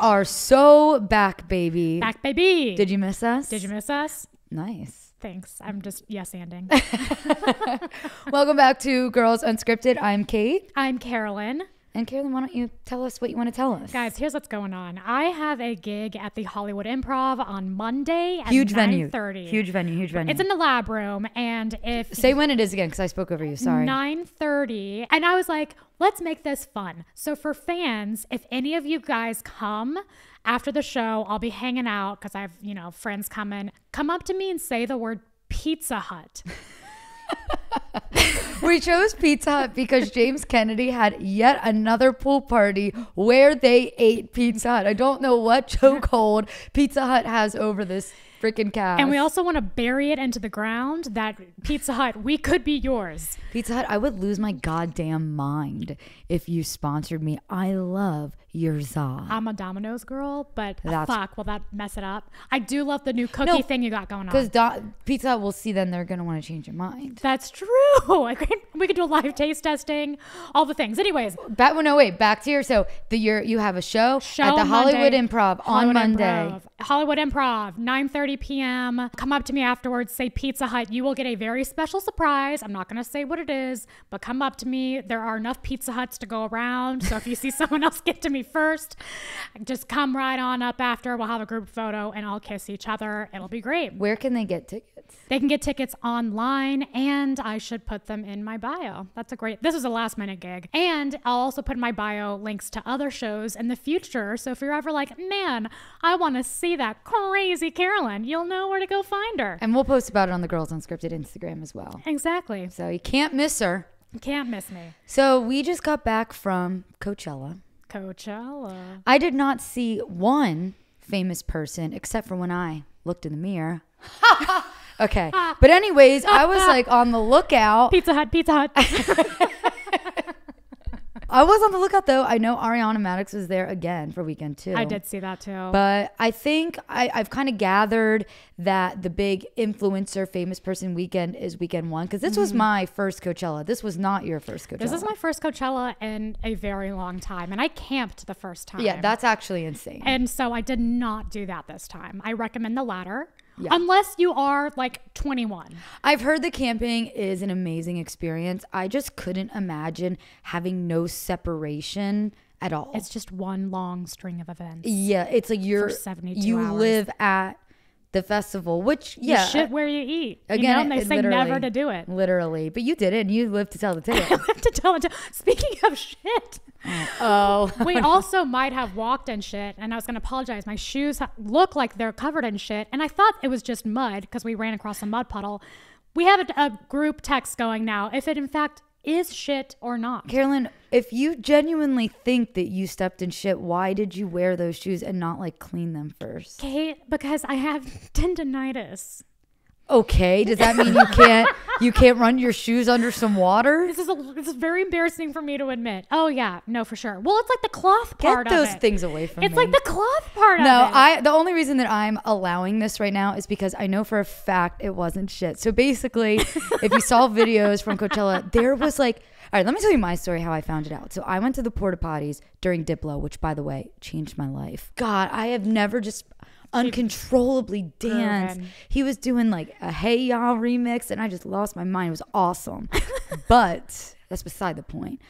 are so back, baby. Back, baby. Did you miss us? Did you miss us? Nice. Thanks. I'm just yes anding. Welcome back to Girls Unscripted. I'm Kate. I'm Carolyn. And Carolyn, why don't you tell us what you want to tell us? Guys, here's what's going on. I have a gig at the Hollywood Improv on Monday at huge venue. 9:30. Huge venue, huge venue. It's in the lab room, and if Say when it is again, because I spoke over you. Sorry. 9:30, and I was like, let's make this fun. So for fans, if any of you guys come after the show, I'll be hanging out because I have you know friends coming. Come up to me and say the word Pizza Hut. we chose Pizza Hut because James Kennedy had yet another pool party where they ate Pizza Hut. I don't know what chokehold Pizza Hut has over this freaking cast. And we also want to bury it into the ground that Pizza Hut, we could be yours. Pizza Hut, I would lose my goddamn mind if you sponsored me. I love your za. I'm a Domino's girl, but That's- fuck, will that mess it up? I do love the new cookie No, thing you got going on. Because Do- Pizza Hut will see then they're going to want to change your mind. That's true. we could do a live taste testing, all the things. Anyways, Back, well, no, wait, back to your, so the, your, you have a show, show at the on Hollywood Monday. Improv on Hollywood Monday. Improv. Hollywood Improv, 9:30 p.m. Come up to me afterwards, say Pizza Hut. You will get a very special surprise. I'm not going to say what it is, but come up to me. There are enough Pizza Huts to go around, so if you see someone else get to me first, just come right on up after. We'll have a group photo and I'll kiss each other. It'll be great. Where can they get tickets? They can get tickets online, and I should put them in my bio. That's a great. This is a last minute gig, and I'll also put in my bio links to other shows in the future. So if you're ever like, man, I want to see that crazy Carolyn, you'll know where to go find her. And we'll post about it on the Girls Unscripted Instagram as well. Exactly. So you can't miss her. You can't miss me. So we just got back from Coachella. Coachella. I did not see one famous person except for when I looked in the mirror. okay. But anyways, I was like on the lookout. Pizza Hut. Pizza Hut. I was on the lookout though. I know Ariana Madix was there again for weekend too. I did see that too. But I think I, I've kind of gathered that the big influencer famous person weekend is weekend one because this was my first Coachella. This was not your first Coachella. Mm-hmm. this is my first Coachella in a very long time, and I camped the first time. yeah, that's actually insane. And so I did not do that this time. I recommend the latter. Yeah. Unless you are like 21. I've heard that camping is an amazing experience. I just couldn't imagine having no separation at all. It's just one long string of events. yeah, it's like you're 72 you hours. live at the festival, which You yeah, shit where you eat. again, you know, and they it say never to do it. literally. But you did it, and you lived to tell the tale. to tell it to, speaking of shit, oh, we also might have walked in shit, and I was going to apologize. My shoes look like they're covered in shit, and I thought it was just mud because we ran across a mud puddle. We have a, a group text going now if it in fact is shit or not. Carolyn, if you genuinely think that you stepped in shit, why did you wear those shoes and not like clean them first? Kate, because I have tendonitis. Okay, does that mean you can't you can't run your shoes under some water? This is a, this is very embarrassing for me to admit. Oh yeah, no, for sure. Well, it's like the cloth part Get those things away from It's me. like the cloth part No, of it. I the only reason that I'm allowing this right now is because I know for a fact it wasn't shit. So basically, if you saw videos from Coachella, there was like all right, let me tell you my story how I found it out. So I went to the porta potties during Diplo, which by the way, changed my life. God, I have never just uncontrollably dance. He was doing like a Hey Ya remix and I just lost my mind. It was awesome. but that's beside the point.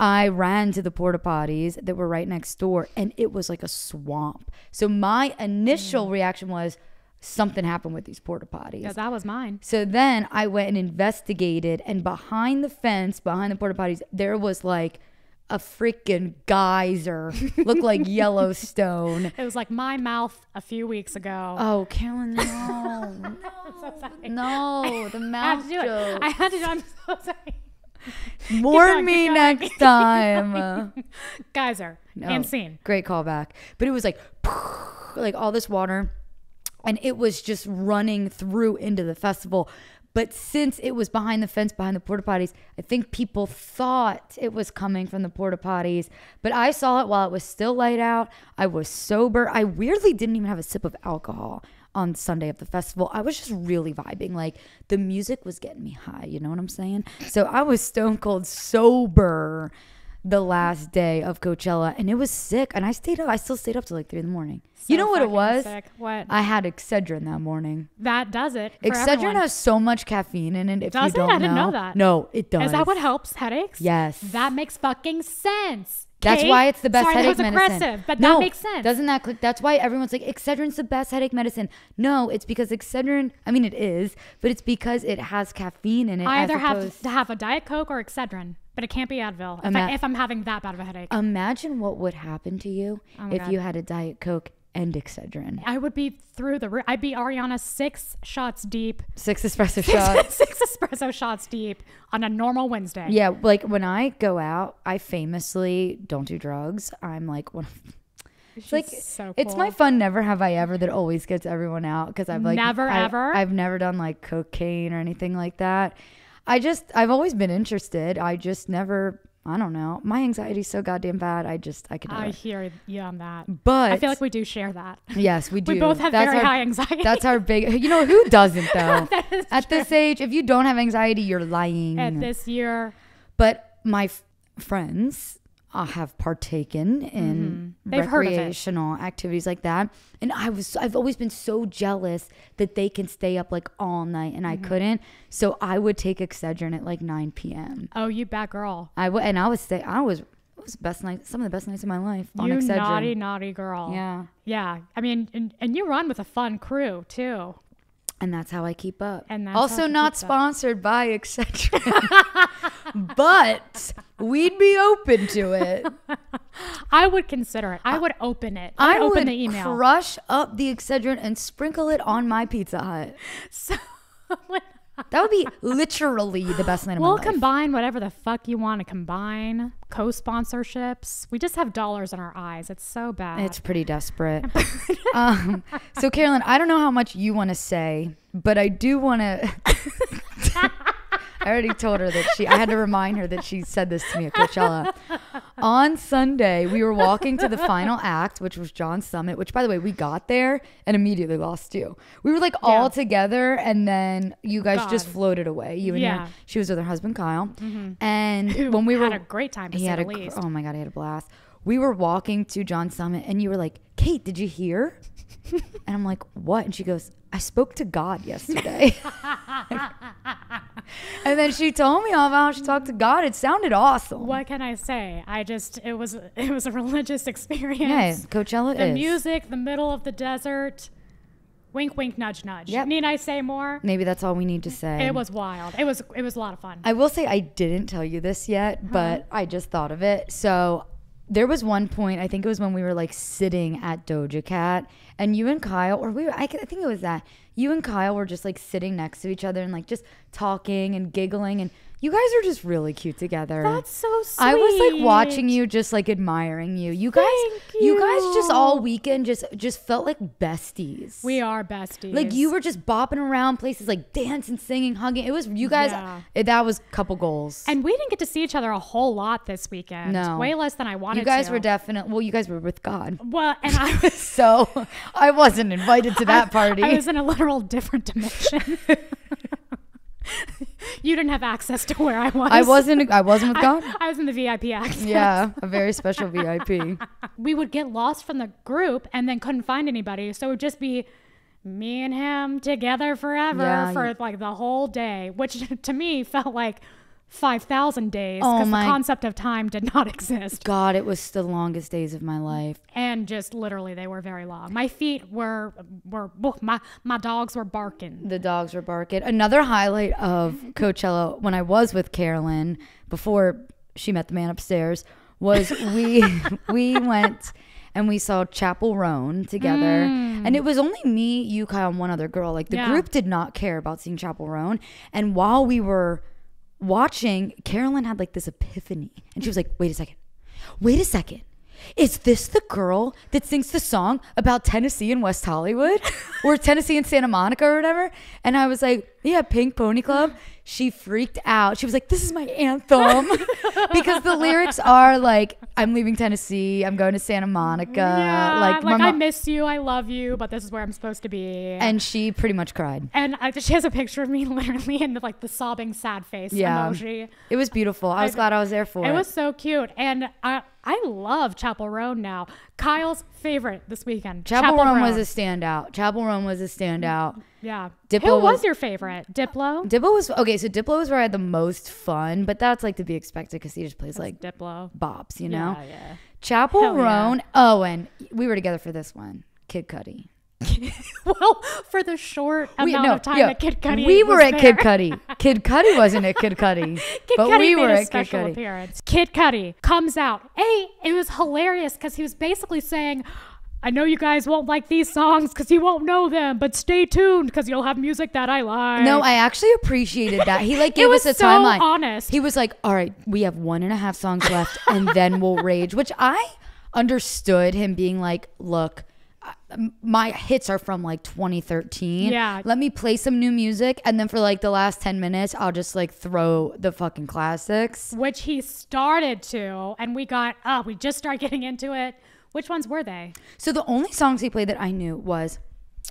I ran to the porta potties that were right next door and it was like a swamp. So my initial mm. reaction was something happened with these porta potties. Yeah, that was mine. So then I went and investigated, and behind the fence, behind the porta potties, there was like a freaking geyser, looked like Yellowstone. It was like my mouth a few weeks ago. Oh, Carolyn, no, I'm so sorry. no, the I had mouth to do it. joke. I had to do it. I'm so sorry. Warn going, me next time. Geyser. No. And scene. Great callback. But it was like, like all this water, and it was just running through into the festival. But since it was behind the fence, behind the porta potties, I think people thought it was coming from the porta potties. But I saw it while it was still light out. I was sober. I weirdly didn't even have a sip of alcohol on Sunday of the festival. I was just really vibing. Like the music was getting me high. You know what I'm saying? So I was stone cold sober the last day of Coachella, and it was sick. And I stayed up. I still stayed up till like three in the morning. you know what it was? sick. What? I had Excedrin that morning. that does it. Excedrin everyone. has so much caffeine in it. If Does you it? don't I didn't know that. No, it does. Is that what helps headaches? Yes. That makes fucking sense. That's Kate. why it's the best Sorry, headache that was medicine. aggressive, but no, that makes sense. Doesn't that click? That's why everyone's like Excedrin's the best headache medicine. No, it's because Excedrin. I mean, it is, but it's because it has caffeine in it. I either have to have a Diet Coke or Excedrin, but it can't be Advil if, I, if I'm having that bad of a headache. Imagine what would happen to you Oh if God. you had a Diet Coke and Excedrin. I would be through the roof. I'd be Ariana six shots deep, Six espresso shots. six espresso shots deep on a normal Wednesday. yeah, like when I go out, I famously don't do drugs. I'm like one. of- It's like so it's my fun never have I ever that always gets everyone out because I've like Never I- ever? I've never done like cocaine or anything like that. I just I've always been interested. I just never I don't know. My anxiety's so goddamn bad. I just I could I hear you on that. But I feel like we do share that. yes, we do. We both have That's very our- high anxiety. That's our big. You know who doesn't though? At this age, if you don't have anxiety, you're lying. At this year, but my f- friends uh, have partaken in Mm-hmm. They've heard of it. recreational activities like that and i was i've always been so jealous that they can stay up like all night and Mm-hmm. i couldn't so i would take excedrin at like 9 p.m oh, you bad girl. i would and i would stay i was it was the best night some of the best nights of my life on You excedrin naughty, naughty girl. yeah Yeah. I mean, and, and you run with a fun crew too. And that's how I keep up. And that's also not keeps up. sponsored by Excedrin, but we'd be open to it. I would consider it. I would open it. I I would open would the email. crush up the Excedrin and sprinkle it on my Pizza Hut. So That would be literally the best night of we'll my life. combine whatever the fuck you want to combine. Co-sponsorships. We just have dollars in our eyes. It's so bad. It's pretty desperate. um, so, Carolyn, I don't know how much you want to say, but I do want to. I already told her that she. I had to remind her that she said this to me at Coachella. On Sunday, we were walking to the final act, which was John Summit. Which, by the way, we got there and immediately lost you. We were like all together, and then you guys just floated away. You and Yeah. Mm-hmm. your, she was with her husband Kyle, and when we had were a great time to he say had a least. oh my god, he had a blast. We were walking to John Summit, and you were like, "Kate, did you hear?" and I'm like, "What?" And she goes, "I spoke to God yesterday." and then she told me all about how she talked to God. It sounded awesome. What can I say? I just it was it was a religious experience. Yeah, Coachella the is. music, the middle of the desert. Wink, wink, nudge, nudge. Yep. Need I say more? Maybe that's all we need to say. It was wild. It was it was a lot of fun. I will say I didn't tell you this yet, but I just thought of it. So there was one point, I think it was when we were like sitting at Doja Cat, and you and Kyle, or we were, I, I think it was that, you and Kyle were just like sitting next to each other and like just talking and giggling, and you guys are just really cute together. That's so sweet. I was like watching you, just like admiring you. You guys, Thank you guys just all weekend just just felt like besties. We are besties. Like you were just bopping around places, like dancing, singing, hugging. It was you guys. Yeah. it- that was a couple goals. And we didn't get to see each other a whole lot this weekend. No. Way less than I wanted you guys to. were definitely well. You guys were with God, Well, and I was so I wasn't invited to that party. I was in a literal different dimension. you didn't have access to where I was. I wasn't. I wasn't with God. I was in the VIP access. Yeah, a very special VIP. We would get lost from the group and then couldn't find anybody. So it would just be me and him together forever Yeah, for you- like the whole day, which to me felt like 5,000 days Oh because my- the concept of time did not exist. God, it was the longest days of my life. And just literally, they were very long. My feet were, were my, my dogs were barking. The dogs were barking. Another highlight of Coachella when I was with Carolyn before she met the man upstairs was we we went and we saw Chappell Roan together. Mm. And it was only me, you, Kyle, and one other girl. Like the Yeah. group did not care about seeing Chappell Roan. And while we were watching, Carolyn had like this epiphany. And she was like, wait a second. Wait a second. Is this the girl that sings the song about Tennessee and West Hollywood or Tennessee and Santa Monica or whatever? And I was like, yeah, Pink Pony Club. She freaked out. She was like, "This is my anthem," because the lyrics are like, "I'm leaving Tennessee. I'm going to Santa Monica." yeah, like, like, I miss you, I love you, but this is where I'm supposed to be. and she pretty much cried. And I, she has a picture of me literally in the, like the sobbing sad face Yeah. emoji. It was beautiful. I was glad I was there for it. It was so cute, and I I love Chappell Roan now. Kyle's favorite this weekend. Chappell, Roan was a standout. Chappell Roan was a standout. Yeah. Diplo Who was, was- your favorite? Diplo. Diplo was okay. So Diplo was where I had the most fun, but that's like to be expected because he just plays like Diplo. bops, you know. Yeah, yeah. Chappell Hell yeah. Roan. Oh, and we were together for this one. Kid Cudi. well, for the short We- amount no, of time yeah, that Kid Cudi We were at there. Kid Cudi. Kid Cudi wasn't at Kid Cudi, Kid but Cudi we were a at Kid Cudi. appearance. Kid Cudi comes out. Hey, it was hilarious because he was basically saying, "I know you guys won't like these songs because you won't know them, but stay tuned because you'll have music that I like." No, I actually appreciated that. He like It gave was us a so timeline. honest. He was like, "All right, we have one and a half songs left, and then we'll rage." Which I understood him being like, "Look, my hits are from like 2013. Yeah. let me play some new music, and then for like the last 10 minutes, I'll just like throw the fucking classics." which he started to, and we got oh, we just started getting into it. Which ones were they? So the only songs he played that I knew was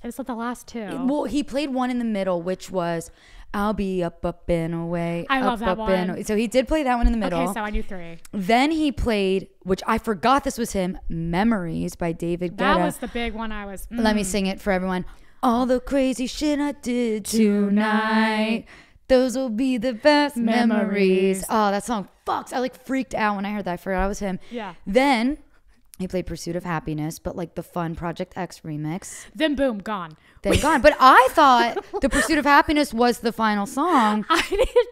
It was like the last two. Well, he played one in the middle, which was "I'll be up, up and away." I love that up and one. away. So he did play that one in the middle. okay, so I knew three. then he played, which I forgot this was him, "Memories" by David Guetta. That was the big one. I was. mm. Let me sing it for everyone. All the crazy shit I did tonight. Those will be the best memories. Memories. Oh, that song fucks. I like freaked out when I heard that. I forgot it was him. Yeah. Then he played Pursuit of Happiness, but like the fun Project X remix. Then boom, gone. Then gone. But I thought the Pursuit of Happiness was the final song. I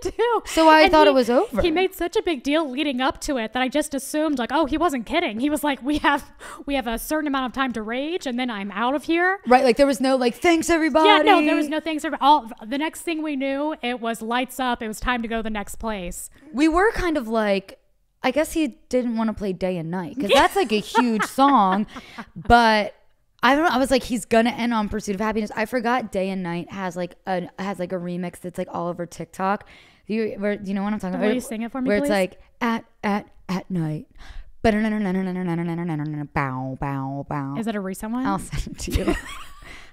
did too. So I And thought he- it was over. He made such a big deal leading up to it that I just assumed like, oh, he wasn't kidding. He was like, we have we have a certain amount of time to rage, and then I'm out of here. Right, like there was no like thanks everybody. Yeah, no, there was no things. For, all the next thing we knew, it was lights up. It was time to go to the next place. We were kind of like I guess he didn't want to play day and night because that's like a huge song, but I don't know. I was like, he's gonna end on Pursuit of Happiness. I forgot Day and Night has like a has like a remix that's like all over TikTok. Do you where, do you know what I'm talking about? Will you sing it for me, Where please? it's like at at at night. Bow bow bow. Is it a recent one? I'll send it to you.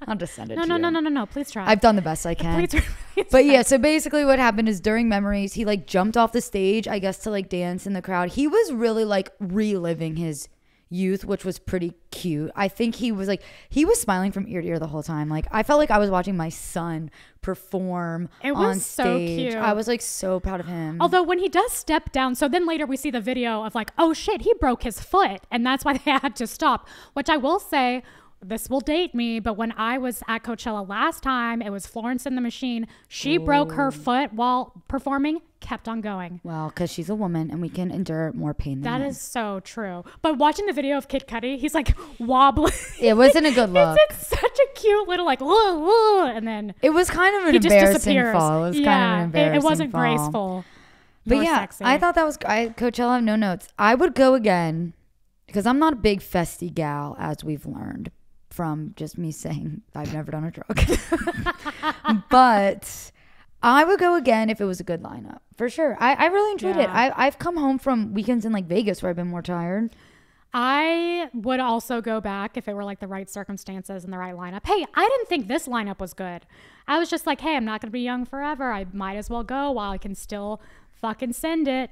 I'll just send it no, to no, you. no, no, no, no. Please try. I've done the best I can. Please, please But yeah, so basically what happened is during memories, he like jumped off the stage, I guess, to like dance in the crowd. He was really like reliving his youth, which was pretty cute. I think he was like he was smiling from ear to ear the whole time. Like I felt like I was watching my son perform It was on so stage. cute. I was like so proud of him. Although when he does step down, so then later we see the video of like, oh shit, he broke his foot, and that's why they had to stop. Which I will say, this will date me, but when I was at Coachella last time, it was Florence and the Machine. She broke her foot while performing, kept on going. well, because she's a woman and we can endure more pain than That men. so true. But watching the video of Kid Cudi, he's like wobbling. It wasn't a good look. it's, such a cute little like, whoa, whoa, and then It was kind of an just embarrassing fall. It was yeah, kind of an it- embarrassing it, wasn't fall. graceful. But yeah, sexy. I thought that was I Coachella. No notes. I would go again because I'm not a big festy gal, as we've learned from just me saying I've never done a drug. but I would go again if it was a good lineup for sure. I, I really enjoyed it. I, I've come home from weekends in like Vegas where I've been more tired. I would also go back if it were like the right circumstances and the right lineup. Hey, I didn't think this lineup was good. I was just like, hey, I'm not going to be young forever. I might as well go while I can still fucking send it.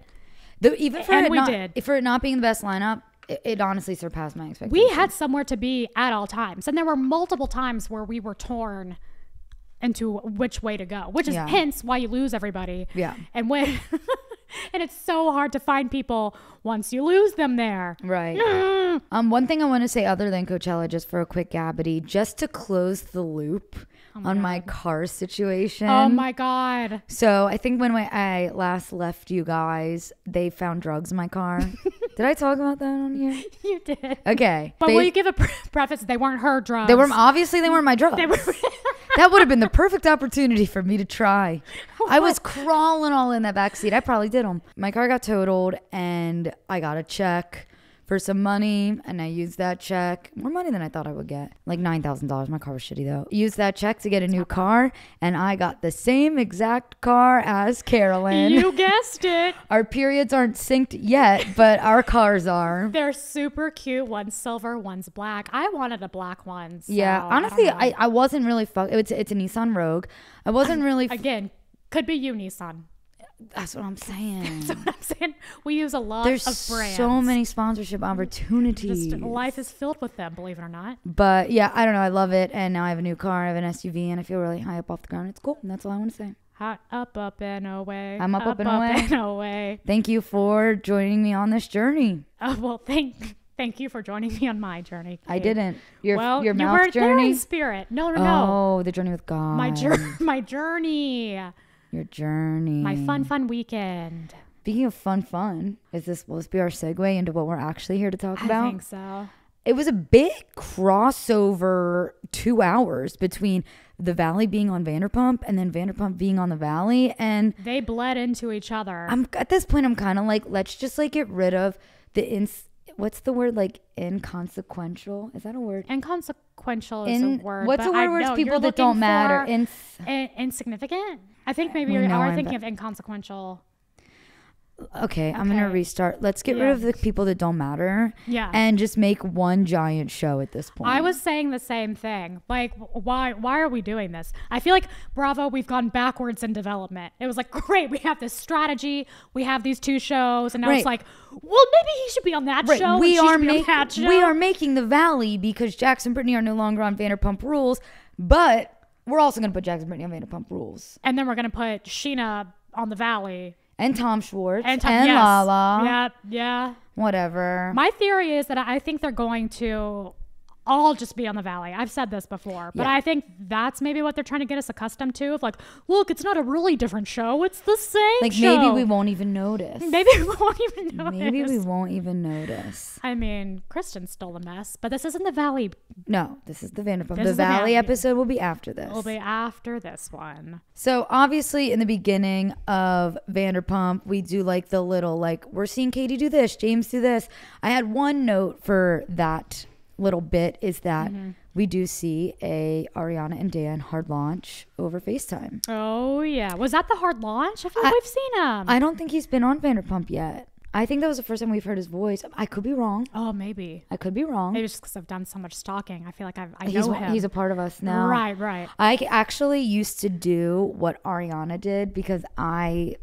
Though even for And it we not, did. for it not being the best lineup, it, it honestly surpassed my expectations. We had somewhere to be at all times. And there were multiple times where we were torn into which way to go, which is Yeah. hence why you lose everybody. Yeah. And when. and it's so hard to find people once you lose them there. Right. um, one thing I want to say other than Coachella, just for a quick gabbity, just to close the loop on my car situation. Oh my God. So I think when I last left you guys, they found drugs in my car. Did I talk about that on here? You did. Okay. But they, will you give a pre- preface? They weren't her drugs. they were obviously they weren't my drugs. were- that would have been the perfect opportunity for me to try. I was crawling all in that back seat. I probably did them. My car got totaled, and I got a check for some money and I used that check. More money than I thought I would get. Like $9,000. My car was shitty though. Used that check to get a new car and I got the same exact car as Carolyn. You guessed it. our periods aren't synced yet, but our cars are. They're super cute. One's silver, one's black. I wanted a black one. so Yeah, honestly, know. I, I wasn't really fuck. It's it's a Nissan Rogue. I wasn't really. f- again could be you, Nissan. That's what I'm saying. That's what I'm saying. We use a lot There's of brands. so many sponsorship mm-hmm. opportunities. Just life is filled with them, believe it or not. But yeah, I don't know. I love it, and now I have a new car. I have an SUV, and I feel really high up off the ground. It's cool. And that's all I want to say. Hot up, up and away. I'm up, up, and away. and away. Thank you for joining me on this journey. Oh well, thank thank you for joining me on my journey. I didn't. Your well, your you mouth were there journey. in spirit. No, no, no. Oh, the journey with God. My journey. My journey. Your journey. My fun, fun weekend. Speaking of fun, fun. Is this supposed to be our segue into what we're actually here to talk I about? think so. it was a big crossover two hours between the valley being on Vanderpump and then Vanderpump being on the valley. And They bled into each other. I'm at this point, I'm kind of like, let's just like get rid of the ins. What's the word? Like inconsequential? Is that a word? Inconsequential is In a word. what's a I word know people that don't matter? Ins- in- insignificant. I think maybe We you're I'm thinking of inconsequential. okay, I'm gonna restart. Let's get rid of the people that don't matter Yeah. and just make one giant show at this point. I was saying the same thing. Like, why? Why are we doing this? I feel like Bravo. We've gone backwards in development. It was like, great, we have this strategy. We have these two shows, and now Right. it's like, well, maybe he should be on that Right, show. we are making we are making the valley because and Brittany are no longer on Vanderpump Rules, but we're also gonna put Jackson and Brittany on Vanderpump Rules and then we're gonna put Scheana on the Valley and Tom Schwartz and, and, Tom- yes. Lala, Yeah, yeah. whatever. My theory is that I think they're going to all just be on the valley. I've said this before, but Yeah. I think that's maybe what they're trying to get us accustomed to. Of like, look, it's not a really different show; it's the same. like show. maybe we won't even notice. Maybe we won't even notice. Maybe we won't even notice. I mean, Kristen's still a mess, but this isn't the valley. No, this is the Vanderpump. This the Valley Valley. episode will be after this. It'll be after this one. So obviously, in the beginning of Vanderpump, we do like the little like we're seeing Katie do this, James do this. I had one note for that little bit is that Mm-hmm. we do see a Ariana and Dan hard launch over FaceTime. Oh yeah, was that the hard launch? I feel like I- we've seen him. I don't think he's been on Vanderpump yet. I think that was the first time we've heard his voice. I could be wrong. oh, maybe. I could be wrong. Maybe just because I've done so much stalking. I feel like I've, I know he's him. he's a part of us now. Right, right. I actually used to do what Ariana did because I,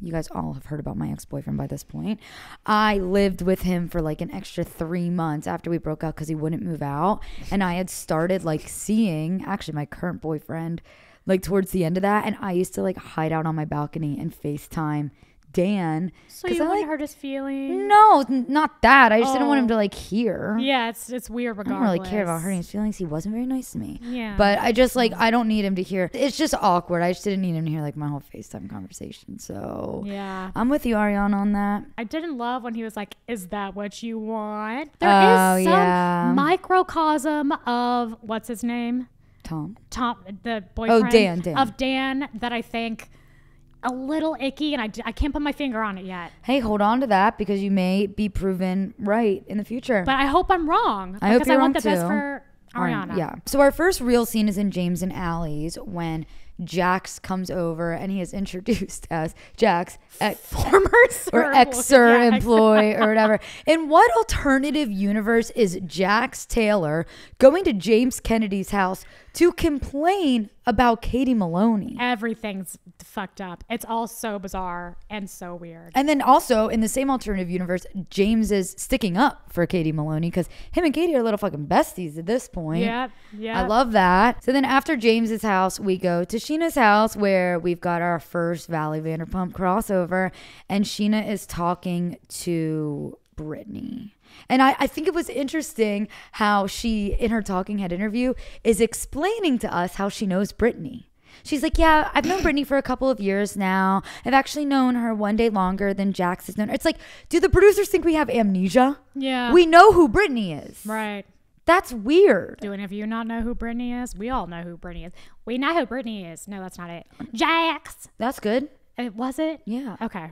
you guys all have heard about my ex boyfriend by this point. I lived with him for like an extra three months after we broke up because he wouldn't move out. And I had started like seeing actually my current boyfriend like towards the end of that. And I used to like hide out on my balcony and FaceTime Dan. So you I, wouldn't like, hurt his feelings? no, not that. I just didn't want him Oh. to like hear. Yeah, it's it's weird I don't really care about hurting his feelings. He wasn't very nice to me. Yeah. But I just like mm. I don't need him to hear. It's just awkward. I just didn't need him to hear like my whole FaceTime conversation. So Yeah. I'm with you, Ariana, on that. I didn't love when he was like, "Is that what you want?" There is Oh, some yeah. microcosm of what's his name, Tom. Tom, the oh, boyfriend Oh, Dan, Dan. of Dan, that I think a little icky, and I, I can't put my finger on it yet. Hey, hold on to that because you may be proven right in the future. But I hope I'm wrong I hope because you're I want wrong, the best for Ari- Ariana. Yeah. So our first real scene is in James and Ally's when Jax comes over and he is introduced as Jax, ex- Former or ex sir yeah, employee or whatever. In what alternative universe is Jax Taylor going to James Kennedy's house to complain about Katie Maloney? Everything's fucked up. It's all so bizarre and so weird. And then also in the same alternative universe, James is sticking up for Katie Maloney because him and Katie are little fucking besties at this point. Yep, yep. I love that. So then after James's house, we go to Scheana's house where we've got our first Valley Vanderpump crossover. And Scheana is talking to Brittany. And I, I think it was interesting how she, in her talking head interview, is explaining to us how she knows Brittany. She's like, Yeah, I've known Brittany for a couple of years now. I've actually known her one day longer than Jax has known her. It's like, do the producers think we have amnesia? Yeah. We know who Brittany is. right. That's weird. Do any of you not know who Brittany is? We all know who Brittany is. We know who Brittany is. No, that's not it. Jax. That's good. It was it? Yeah. Okay.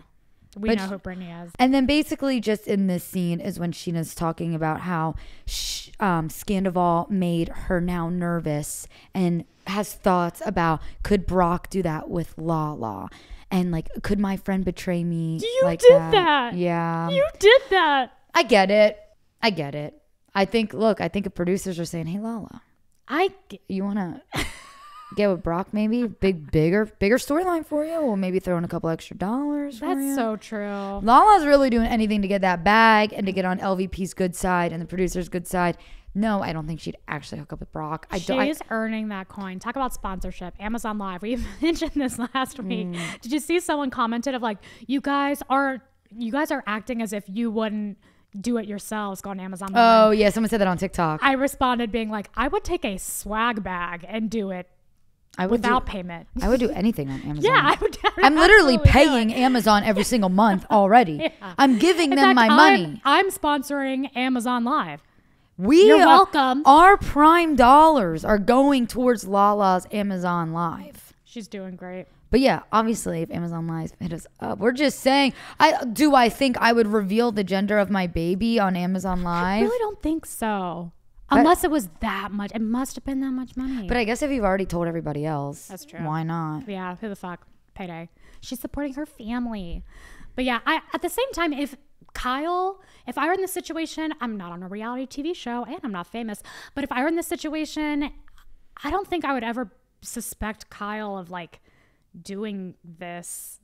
We But know who Brittany is. And then basically, just in this scene is when Scheana's talking about how sh- um, Scandival made her now nervous and has thoughts about could Brock do that with Lala, and like could my friend betray me? You like did that. Yeah, You did that. I get it. I get it. I think. Look, I think if producers are saying, "Hey, Lala, I you want to." Get with Brock, maybe big, bigger, bigger storyline for you, or maybe throw in a couple extra dollars. for that's so true. Lala's really doing anything to get that bag and to get on LVP's good side and the producer's good side. No, I don't think she'd actually hook up with Brock. I don't. I, She's earning that coin. Talk about sponsorship. Amazon Live. We mentioned this last week. Mm. Did you see someone commented of like, you guys are you guys are acting as if you wouldn't do it yourselves, go on Amazon oh yeah, someone said that on TikTok. I responded being like, I would take a swag bag and do it I would without do, payment. I would do anything on Amazon. yeah, I would. I'm literally paying. Amazon every single month already. yeah. I'm giving In them fact, my I'm- money. I'm, sponsoring Amazon Live. We You're are- welcome. Our prime dollars are going towards Lala's Amazon Live. She's doing great. But yeah, obviously, if Amazon Live hit us up, we're just saying. I do. I think I would reveal the gender of my baby on Amazon Live. I really don't think so. Unless it was that much. It must have been that much money. But I guess if you've already told everybody else, That's true. Why not? Yeah, who the fuck? Payday. She's supporting her family. But yeah, I at the same time, if Kyle, if I were in this situation, I'm not on a reality TV show and I'm not famous, but if I were in this situation, I don't think I would ever suspect Kyle of like doing this.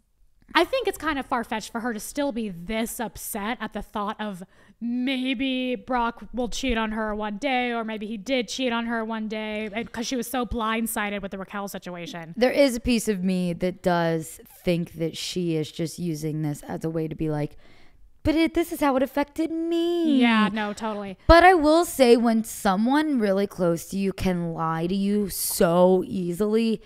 I think it's kind of far fetched for her to still be this upset at the thought of maybe Brock will cheat on her one day, or maybe he did cheat on her one day because she was so blindsided with the Raquel situation. There is a piece of me that does think that she is just using this as a way to be like, but it, this is how it affected me. Yeah, no, totally. But I will say, when someone really close to you can lie to you so easily,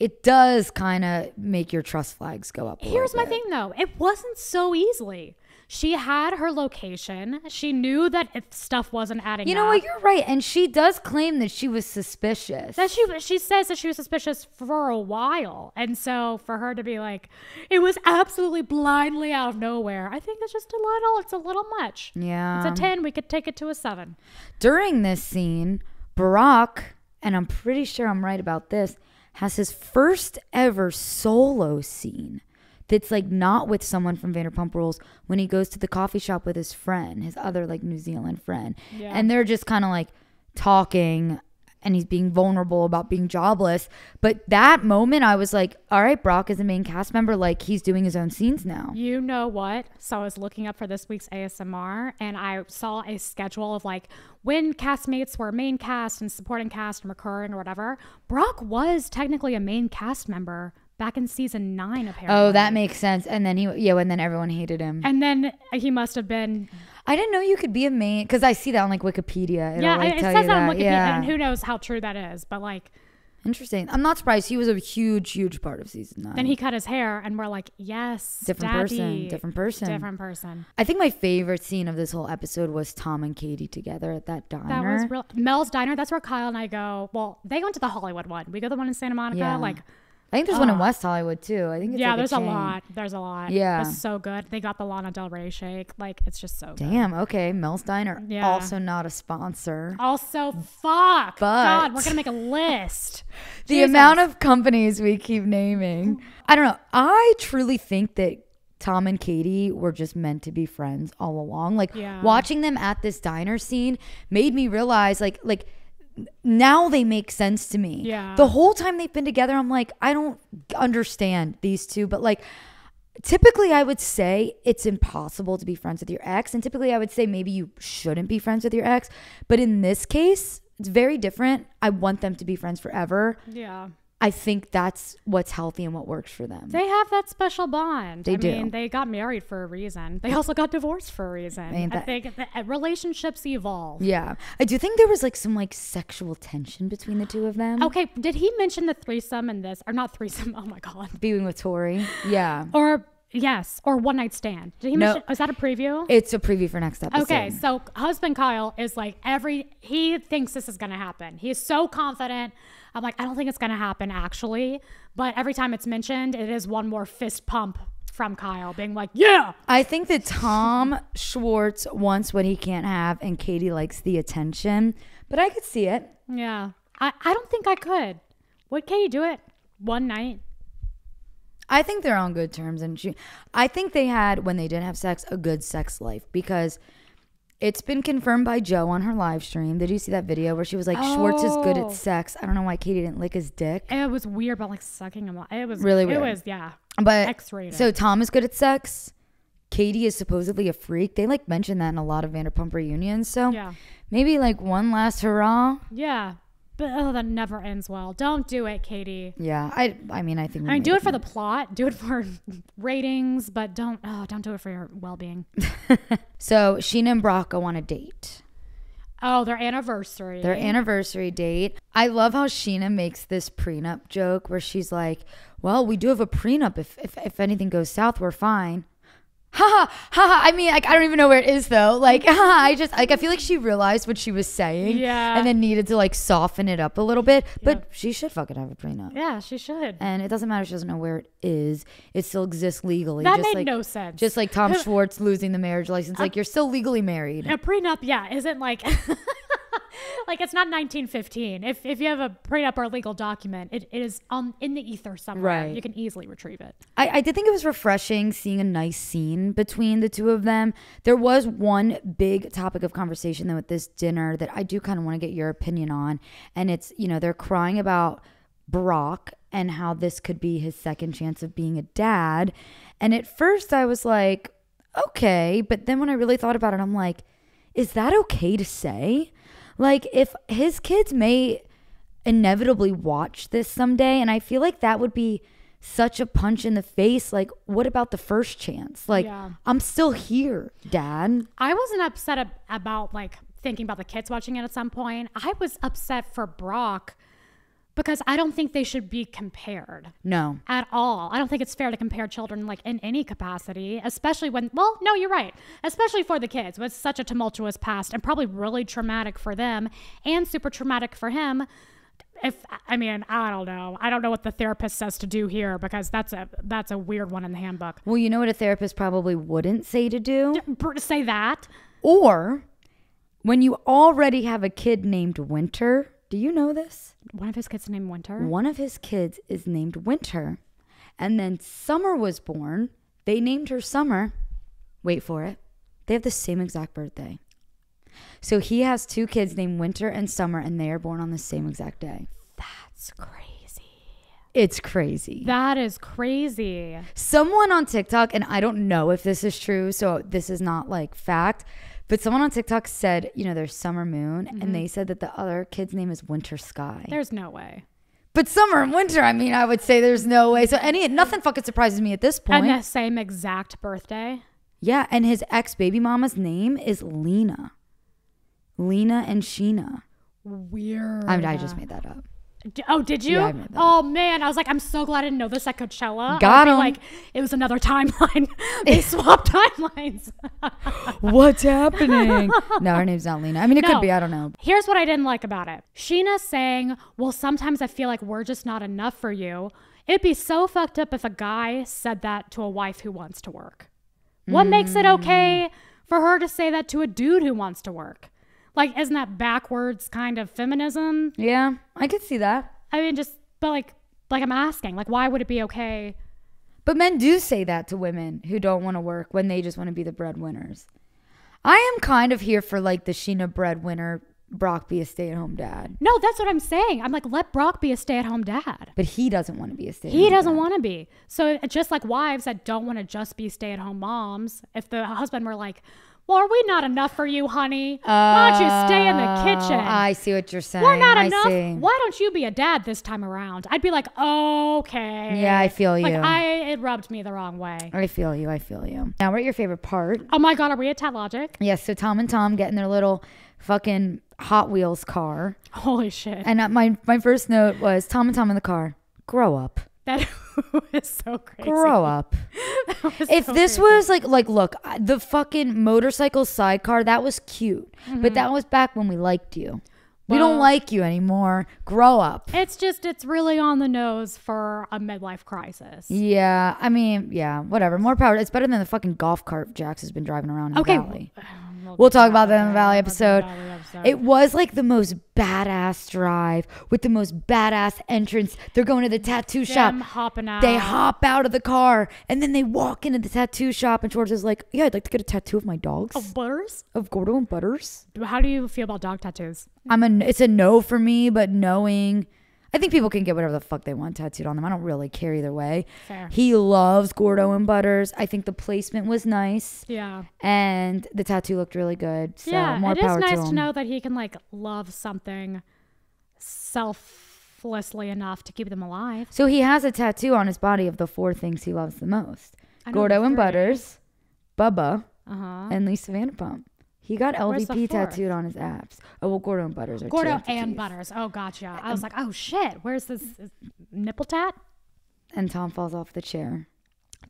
it does kind of make your trust flags go up. a Here's my thing though it wasn't so easily. She had her location. She knew that if stuff wasn't adding You know up. what? You're right. And she does claim that she was suspicious. that she she says that she was suspicious for a while, and so for her to be like, it was absolutely blindly out of nowhere. I think it's just a little. It's a little much. yeah. It's a ten. We could take it to a seven. During this scene, Brock, and I'm pretty sure I'm right about this, has his first ever solo scene that's like not with someone from Vanderpump Rules when he goes to the coffee shop with his friend, his other like New Zealand friend. Yeah. And they're just kind of like talking and he's being vulnerable about being jobless. But that moment, I was like, all right, Brock is a main cast member. Like he's doing his own scenes now. You know what? So I was looking up for this week's ASMR and I saw a schedule of like when castmates were main cast and supporting cast and recurring or whatever. Brock was technically a main cast member back in season nine, apparently. Oh, that makes sense. And then he, yeah, and then everyone hated him. And then he must have been. I didn't know you could be a main because I see that on like Wikipedia. It'll, yeah, like, it says that on Wikipedia, Yeah. and who knows how true that is. But like, Interesting. I'm not surprised. He was a huge, huge part of season nine. then he cut his hair, and we're like, yes, different Daddy. person, different person. different person. I think my favorite scene of this whole episode was Tom and Katie together at that diner. That was real. Mel's Diner. That's where Kyle and I go. Well, they went to the Hollywood one. We go to the one in Santa Monica. Yeah. Like, I think there's one in West Hollywood too. I think it's yeah, like there's a, chain. lot. There's a lot. Yeah. it's so good. They got the Lana Del Rey shake. Like, it's just so good. Damn. Okay. Mel's Diner. Yeah. Also not a sponsor. Also, fuck. But- God, we're gonna make a list. the Jesus. amount of companies we keep naming. I don't know. I truly think that Tom and Katie were just meant to be friends all along. Like Yeah. watching them at this diner scene made me realize like like now they make sense to me. Yeah. The whole time they've been together I'm like I don't understand these two but like typically I would say it's impossible to be friends with your ex and typically I would say maybe you shouldn't be friends with your ex but in this case it's very different. I want them to be friends forever. Yeah. I think that's what's healthy and what works for them. They have that special bond. They I do. mean, they got married for a reason. They also got divorced for a reason. mean, I think that uh, relationships evolve. yeah. I do think there was like some like sexual tension between the two of them. Okay, did he mention the threesome in this? Or not threesome? Oh my god. Being with Tori. Yeah. Or yes, or one night stand. Did he No. mention? Was that a preview? It's a preview for next episode. Okay, so husband Kyle is like every he thinks this is gonna happen. He's so confident. I'm like, I don't think it's gonna happen actually. But every time it's mentioned, it is one more fist pump from Kyle being like, yeah. I think that Tom Schwartz wants what he can't have, and Katie likes the attention. But I could see it. Yeah. I, I don't think I could. Would Katie do it one night? I think they're on good terms, and she. I think they had when they didn't have sex a good sex life because it's been confirmed by Joe on her live stream. Did you see that video where she was like, "Schwartz is good Oh. at sex." I don't know why Katie didn't lick his dick, It was weird, but like sucking him off. It was Really weird. It was, yeah. but X-rated. so Tom is good at sex. Katie is supposedly a freak. They like mentioned that in a lot of Vanderpump reunions. So Yeah. maybe like one last hurrah. Yeah. But oh, that never ends well. Don't do it, Katie. Yeah, I. I mean, I think. I mean, do it for the plot, do it for ratings, but don't oh, don't do it for your well-being. So Scheana and Brock go on a date. Oh, their anniversary. Their anniversary date. I love how Scheana makes this prenup joke where she's like, "Well, we do have a prenup. If if, if anything goes south, we're fine." Ha ha. I mean, like I don't even know where it is though. Like I just like I feel like she realized what she was saying, Yeah. and then needed to like soften it up a little bit. But she should fucking have a prenup. yeah, she should. And it doesn't matter if she doesn't know where it is. It still exists legally. That just made like, no sense. Just like Tom Schwartz losing the marriage license. Uh, like you're still legally married. a prenup, yeah, isn't like like it's not 1915. If if you have a prenup or legal document, it, it is um in the ether somewhere. Right. You can easily retrieve it. I, I did think it was refreshing seeing a nice scene between the two of them. There was one big topic of conversation though at this dinner that I do kind of want to get your opinion on. And it's, you know, they're crying about Brock and how this could be his second chance of being a dad. And at first I was like, okay. But then when I really thought about it, I'm like, is that okay to say? Like, if his kids may inevitably watch this someday and i feel like that would be such a punch in the face like what about the first chance like Yeah. i'm still here dad I wasn't upset ab- about like thinking about the kids watching it at some point. I was upset for Brock because I don't think they should be compared. no at all. I don't think it's fair to compare children like in any capacity, especially when well, no, you're right. Especially for the kids. It's such a tumultuous past and probably really traumatic for them and super traumatic for him. If I mean, I don't know. I don't know what the therapist says to do here because that's a that's a weird one in the handbook. well you know what a therapist probably wouldn't say to do Say that. or when you already have a kid named winter do you know this? One of his kids named Winter. one of his kids is named winter. And then summer was born. They named her summer. Wait for it. They have the same exact birthday. So he has two kids named winter and summer and they are born on the same exact day. That's crazy. it's crazy. That is crazy. someone on tiktok and i don't know if this is true so this is not like fact but someone on tiktok said you know there's summer moon and mm-hmm. they said that the other kid's name is winter sky There's no way. but summer and winter i mean i would say there's no way so any nothing fucking surprises me at this point. point And the same exact birthday. Yeah, and his ex baby mama's name is Lena. Lena and Scheana. Weird. I, mean, I just made that up. Oh, did you? Yeah, I made that. oh man, I was like, I'm so glad I didn't know this at Coachella. Got him. Like it was another timeline. they swapped timelines. What's happening? no, her name's not Lena. I mean, it No. could be. I don't know. Here's what I didn't like about it. Scheana saying, "Well, sometimes I feel like we're just not enough for you." It'd be so fucked up if a guy said that to a wife who wants to work. What makes it okay hmm. for her to say that to a dude who wants to work? Like, isn't that backwards kind of feminism? Yeah, I could see that. I mean, just but like, like I'm asking, like, why would it be okay? But men do say that to women who don't want to work when they just want to be the breadwinners. I am kind of here for like the Scheana breadwinner, Brock be a stay at home dad. No, that's what I'm saying. I'm like, let Brock be a stay at home dad. But he doesn't want to be a stay at home He doesn't want to be. So just like wives that don't want to just be stay at home moms, if the husband were like, well, are we not enough for you, honey? Why don't you stay in the kitchen? Oh, I see what you're saying. we're not I enough. see. Why don't you be a dad this time around? I'd be like, okay. Yeah, I feel you. Like. I, it rubbed me the wrong way. I feel you. I feel you. Now we're at your favorite part. Oh my God, are we at Tat Logic? Yes, so Tom and Tom get in their little fucking Hot Wheels car. Holy shit. And uh, my my first note was Tom and Tom in the car. Grow up. That was so crazy. Grow up. If so this crazy. was like like look, the fucking motorcycle sidecar, that was cute. Mm-hmm. But that was back when we liked you. we don't like you anymore. Grow up. It's just, it's really on the nose for a midlife crisis. Yeah, I mean, yeah, whatever. More power. It's better than the fucking golf cart Jax has been driving around in Okay. valley. We'll, We'll talk about that in the. Valley We'll get to the episode. Valley episode. It was like the most badass drive with the most badass entrance. They're going to the tattoo shop. Hopping out. They hop out of the car and then they walk into the tattoo shop. And George is like, "Yeah, I'd like to get a tattoo of my dogs Of Butters? of Gordo and Butters." How do you feel about dog tattoos? I'm a. It's a no for me, but knowing. I think people can get whatever the fuck they want tattooed on them. I don't really care either way. Fair. He loves Gordo and Butters. I think the placement was nice Yeah. and the tattoo looked really good. So yeah. more it is power nice to to know that he can like love something selflessly enough to keep them alive. So he has a tattoo on his body of the four things he loves the most: Gordo and. Butter's, Bubba, Uh huh. and Lisa Vanderpump. He got LVP tattooed on his abs. Oh well, Gordo and Butters are Gordo and. Butters. Oh, gotcha. I was like, oh shit, where's this nipple tat? And Tom falls off the chair.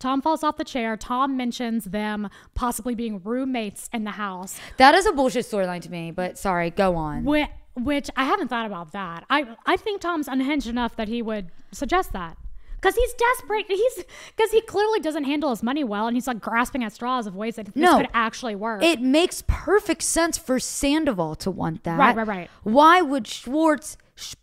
Tom falls off the chair. Tom mentions them possibly being roommates in the house, That is a bullshit storyline to me. But sorry, go on. which, which I haven't thought about that. I I think Tom's unhinged enough that he would suggest that. Cause he's desperate. He's because he clearly doesn't handle his money well, and he's like grasping at straws of ways that this No. could actually work. It makes perfect sense for Sandoval to want that. Right, right, right. Why would Schwartz,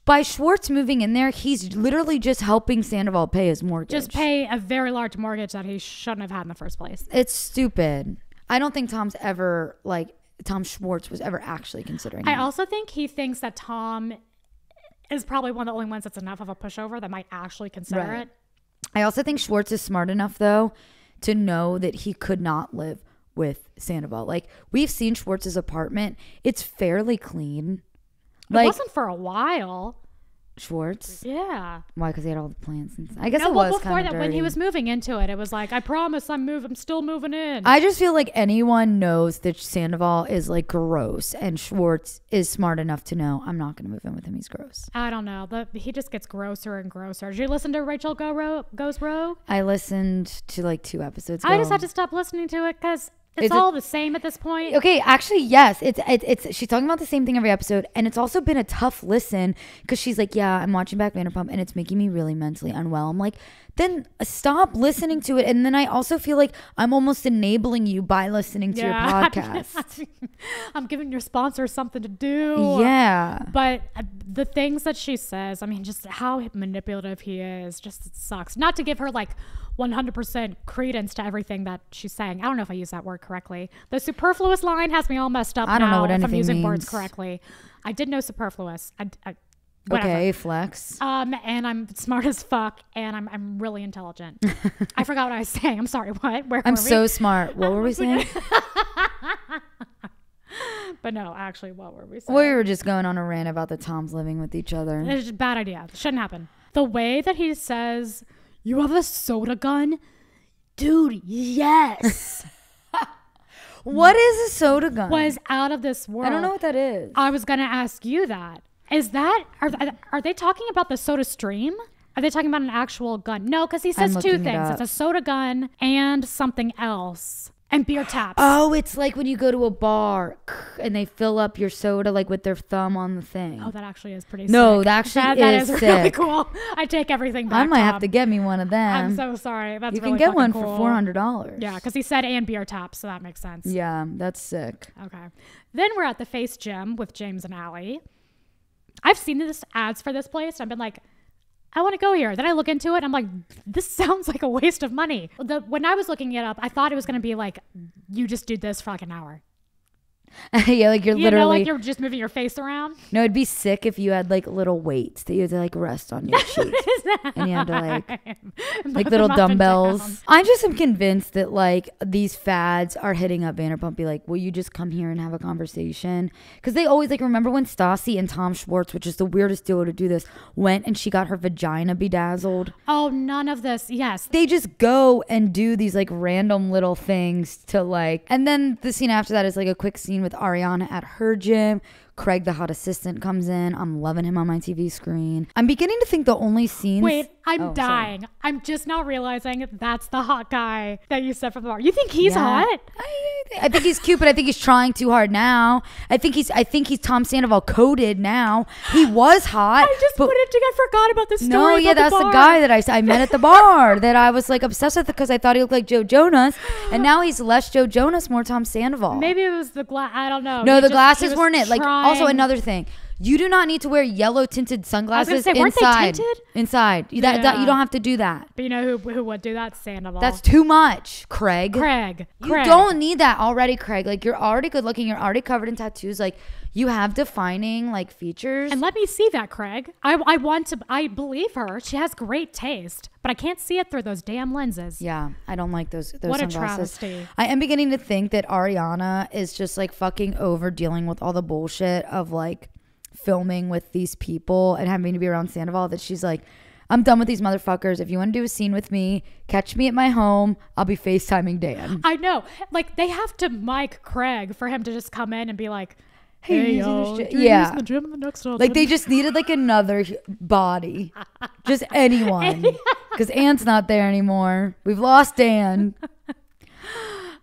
by Schwartz moving in there, he's literally just helping Sandoval pay his mortgage. just pay a very large mortgage that he shouldn't have had in the first place. It's stupid. I don't think Tom's ever, like, Tom Schwartz was ever actually considering I that. also think he thinks that Tom is probably one of the only ones that's enough of a pushover that might actually consider Right. it. I also think Schwartz is smart enough, though, to know that he could not live with Sandoval. Like, we've seen Schwartz's apartment, it's fairly clean. it Like, wasn't for a while. Schwartz. Yeah. Why? Because he had all the plants and I guess No, it well, was before that, of when he was moving into it, it was like, I promise I'm moving. I'm still moving in. I just feel like anyone knows that Sandoval is like gross, and Schwartz is smart enough to know I'm not going to move in with him. He's gross. I don't know. The, he just gets grosser and grosser. Did you listen to Rachel Go Ro- Goes Rogue? I listened to like two episodes. I just had to stop listening to it because it's Is it- all the same at this point. Okay, actually, yes. It's, it's it's she's talking about the same thing every episode, and it's also been a tough listen because she's like, "Yeah, I'm watching back Vanderpump, and it's making me really mentally unwell." I'm like, then stop listening to it, and then I also feel like I'm almost enabling you by listening to your podcast. I'm giving your sponsor something to do. yeah, But uh, the things that she says, I mean, just how manipulative he is, just it sucks. Not to give her like 100% credence to everything that she's saying. I don't know if I use that word correctly. The superfluous line has me all messed up I don't know now what if I'm anything using words correctly. I did know superfluous. I, I, whatever. okay, flex. Um, and I'm smart as fuck, and I'm I'm really intelligent. I forgot what I was saying. I'm sorry. What? Where I'm were we? so smart. What were we saying? But no, actually, what were we saying? we were just going on a rant about the Toms living with each other. It's just a bad idea. Shouldn't happen. The way that he says, "You have a soda gun." Dude, yes. What is a soda gun? was out of this world. I don't know what that is. I was going to ask you that. Is that are are they talking about the soda stream? Are they talking about an actual gun? No, because he says two looking it things. It's a soda gun and something else. And beer taps. Oh, it's like when you go to a bar and they fill up your soda like with their thumb on the thing. Oh, that actually is pretty No, sick. that actually that, that is is really cool. I take everything back. I might have to get me one of them. I'm so sorry. That's you really can get one cool. for four hundred dollars. Yeah, because he said and beer taps, so that makes sense. Yeah, that's sick. Okay. Then we're at the Face Gym with James and Ally. I've seen this ads for this place. I've been like, I want to go here. Then I look into it. I'm like, this sounds like a waste of money. The, when I was looking it up, I thought it was going to be like, you just do this for like an hour. yeah, like you're You literally. know, like you're just moving your face around. no, it'd be sick if you had like little weights that you had to like rest on your cheek, and you had to like like little them up and dumbbells. I just am convinced that like these fads are hitting up Vanderpump. Be like, will you just come here and have a conversation? Because they always like remember when Stassi and Tom Schwartz, which is the weirdest duo to do this, went and she got her vagina bedazzled. Oh, none of this. Yes. They just go and do these like random little things to like, and then the scene after that is like a quick scene with Ariana at her gym. Craig, the hot assistant, comes in. I'm loving him on my TV screen. I'm beginning to think the only scenes. Wait, I'm Oh, sorry. dying. I'm just now realizing that's the hot guy that you said from the bar. You think he's Yeah. hot? I, I think he's cute, but I think he's trying too hard now. I think he's I think he's Tom Sandoval coded now. He was hot. I just but put it together. I forgot about this story. no, yeah, that's the, bar. guy that I, I met at the bar that I was like obsessed with because I thought he looked like Joe Jonas, and now he's less Joe Jonas, more Tom Sandoval. Maybe it was the glass. I don't know. no, He the just- glasses weren't it. Like also another thing. You do not need to wear yellow tinted sunglasses say, weren't they inside. tinted? Inside, You- that, that- you don't have to do that. But you know who who would do that? Sandoval. That's too much, Craig. Craig. You Craig. don't need that already, Craig. Like you're already good looking. You're already covered in tattoos. Like you have defining like features. And let me see that, Craig. I, I want to. I believe her. She has great taste, but I can't see it through those damn lenses. yeah, I don't like those. those What a travesty. I am beginning to think that Ariana is just like fucking over dealing with all the bullshit of like filming with these people and having to be around Sandoval. That she's like, I'm done with these motherfuckers. If you want to do a scene with me, catch me at my home. I'll be FaceTiming Dan. I know. Like they have to mic Craig for him to just come in and be like, Hey, "Hey, yo, the Yeah. the gym in the next Like they just needed like another body, just anyone, because Ant's not there anymore. We've lost Dan.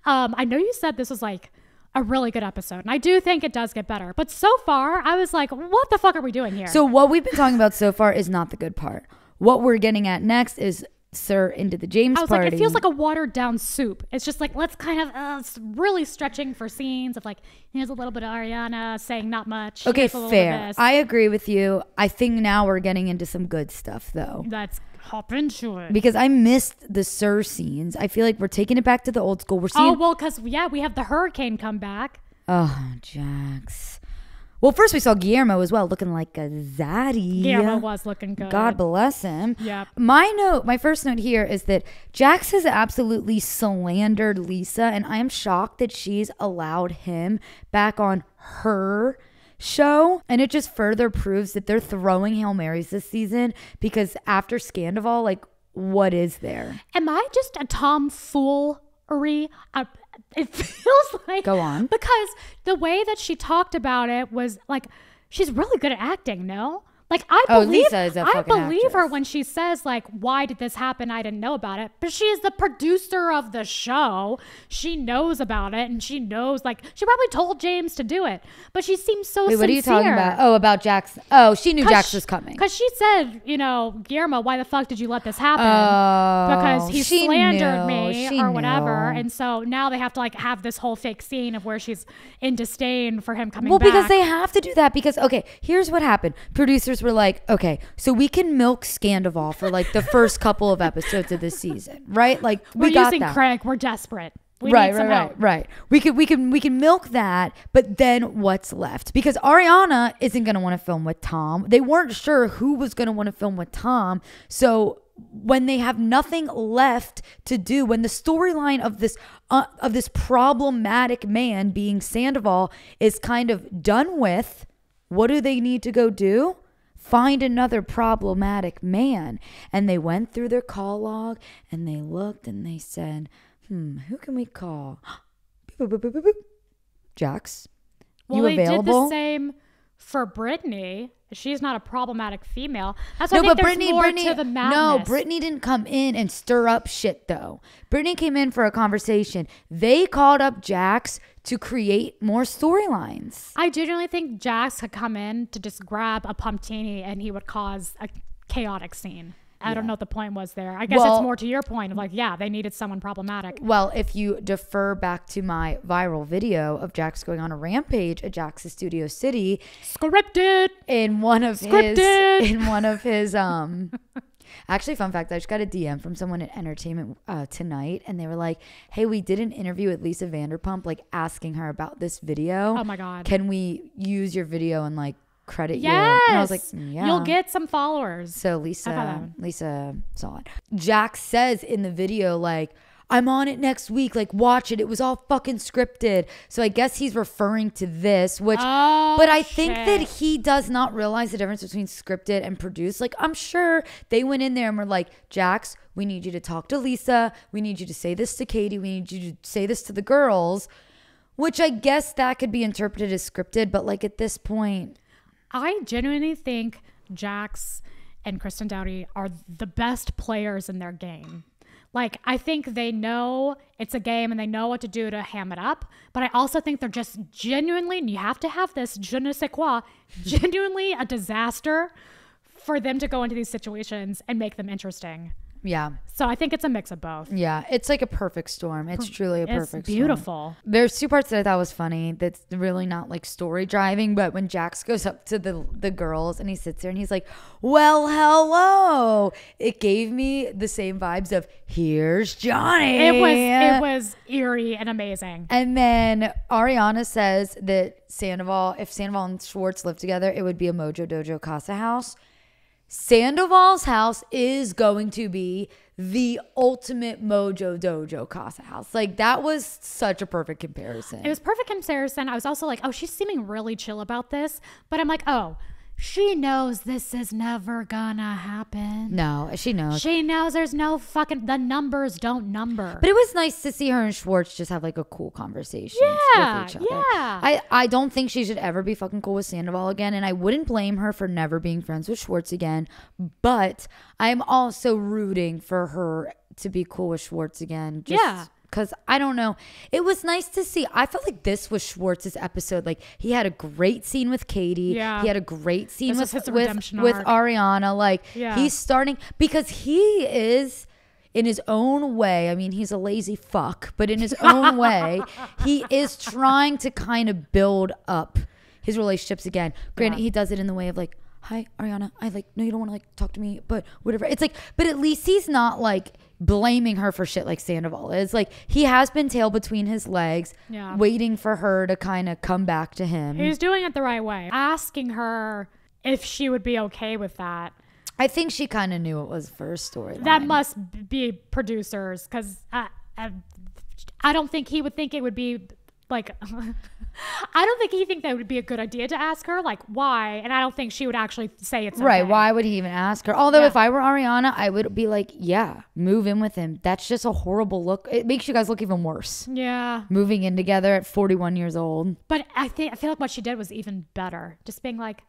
Um, I know you said this was like a really good episode, and I do think it does get better. But so far, I was like, what the fuck are we doing here? So what we've been talking about so far is not the good part. What we're getting at next is Sir into the James I was party. like, it feels like a watered down soup. It's just like let's kind of uh, it's really stretching for scenes of like here's a little bit of Ariana saying not much. okay, here's a little bit of fair. I agree with you. I think now we're getting into some good stuff though. Let's hop into it. Because I missed the SUR scenes. I feel like we're taking it back to the old school. We're oh, seeing. Oh well, because yeah, we have the hurricane come back. Oh, Jax. Well, first we saw Guillermo as well, looking like a zaddy. Guillermo was looking good. God bless him. Yep. My note, my first note here is that Jax has absolutely slandered Lisa, and I am shocked that she's allowed him back on her show. And it just further proves that they're throwing Hail Marys this season because after Scandival, like, what is there? Am I just a tomfoolery? Uh, it feels like Go on. because the way that she talked about it was like she's really good at acting. No, like I Oh, believe Lisa is a I fucking believe her when she says like, "Why did this happen? I didn't know about it." But she is the producer of the show. She knows about it, and she knows like she probably told James to do it. But she seems so. Wait, what are you talking about? Oh, about Jax. Oh, she knew Jax was coming. Because she said, you know, Guillermo, why the fuck did you let this happen? Oh, because he slandered knew. me She or whatever. knew. And so now they have to like have this whole fake scene of where she's in disdain for him coming Well, back. because they have to do that because okay, here's what happened. Producers were like, okay, so we can milk Scandival for like the first couple of episodes of this season, right? Like we're we got using that. Craig. We're desperate. We right, right, right, right. We could, we can, we can milk that, but then what's left? Because Ariana isn't going to want to film with Tom. They weren't sure who was going to want to film with Tom, so when they have nothing left to do, when the storyline of this uh, of this problematic man being Sandoval is kind of done with, what do they need to go do? Find another problematic man. And they went through their call log and they looked and they said, hmm, who can we call? Boop, boop, boop, boop, boop. Jax, Well, you they did available? the same for Brittany. She's not a problematic female. That's No, I think but Brittany, more Brittany, no. Brittany didn't come in and stir up shit though. Brittany came in for a conversation. They called up Jax to create more storylines. I genuinely think Jax could come in to just grab a pumptini and he would cause a chaotic scene. I don't know what the point was there. I guess Well- it's more to your point of like, yeah, they needed someone problematic. Well, if you defer back to my viral video of Jax going on a rampage at Jax's Studio City Scripted. in one of Scripted. his in one of his um Actually, fun fact, I just got a DM from someone at Entertainment uh, tonight, and they were like, "Hey, we did an interview with Lisa Vanderpump, like asking her about this video. Oh my God. Can we use your video and like credit you?" Yes. And I was like, "Mm, "Yeah." You'll get some followers. So I found that Lisa. Lisa saw it. Jack says in the video, like, I'm on it next week. Like, watch it. It was all fucking scripted. So I guess he's referring to this, which, Oh, but I think that he does not realize the difference between scripted and produced. Like, I'm sure they went in there and were like, Jax, we need you to talk to Lisa. We need you to say this to Katie. We need you to say this to the girls. Which I guess that could be interpreted as scripted, but like at this point, I genuinely think Jax and Kristen Doute are the best players in their game. Like, I think they know it's a game and they know what to do to ham it up. But I also think they're just genuinely, and you have to have this je ne sais quoi, genuinely a disaster for them to go into these situations and make them interesting. Yeah. So I think it's a mix of both. Yeah. It's like a perfect storm. It's mm, truly a It's perfect storm. beautiful. There's two parts that I thought was funny. That's really not like story driving, but when Jax goes up to the the girls and he sits there and he's like, "Well, hello," it gave me the same vibes of "Here's Johnny." It was it was eerie and amazing. And then Ariana says that Sandoval, if Sandoval and Schwartz lived together, it would be a Mojo Dojo Casa house. Sandoval's house is going to be the ultimate Mojo Dojo Casa house. Like that was such a perfect comparison. It was perfect comparison. I was also like, oh, she's seeming really chill about this. But I'm like, oh, she knows this is never gonna happen. no, she knows. She knows there's no fucking the numbers don't number. But it was nice to see her and Schwartz just have like a cool conversation Yeah, with each other. yeah. I, I don't think she should ever be fucking cool with Sandoval again. And I wouldn't blame her for never being friends with Schwartz again. But I'm also rooting for her to be cool with Schwartz again. Just Yeah. Because I don't know. It was nice to see. I felt like this was Schwartz's episode. Like he had a great scene with Katie. Yeah. He had a great scene This with his with, with. Ariana. Like Yeah. he's starting because he is in his own way. I mean, he's a lazy fuck, but in his own way, he is trying to kind of build up his relationships again. Granted, Yeah. he does it in the way of like, "Hi, Ariana. I like no, you don't want to like talk to me, but whatever." It's like, but at least he's not like blaming her for shit like Sandoval is. Like he has been tail between his legs, Yeah. waiting for her to kind of come back to him. He's doing it the right way. Asking her if she would be okay with that. I think she kind of knew it was for story. That must be producers because I, I, I don't think he would think it would be like. I don't think he think that would be a good idea to ask her like why, and I don't think she would actually say it's Right. okay. Why would he even ask her? Although Yeah. if I were Ariana, I would be like, yeah, move in with him. That's just a horrible look. It makes you guys look even worse. Yeah, Moving in together at 41 years old. but I think I feel like what she did was even better. Just being like,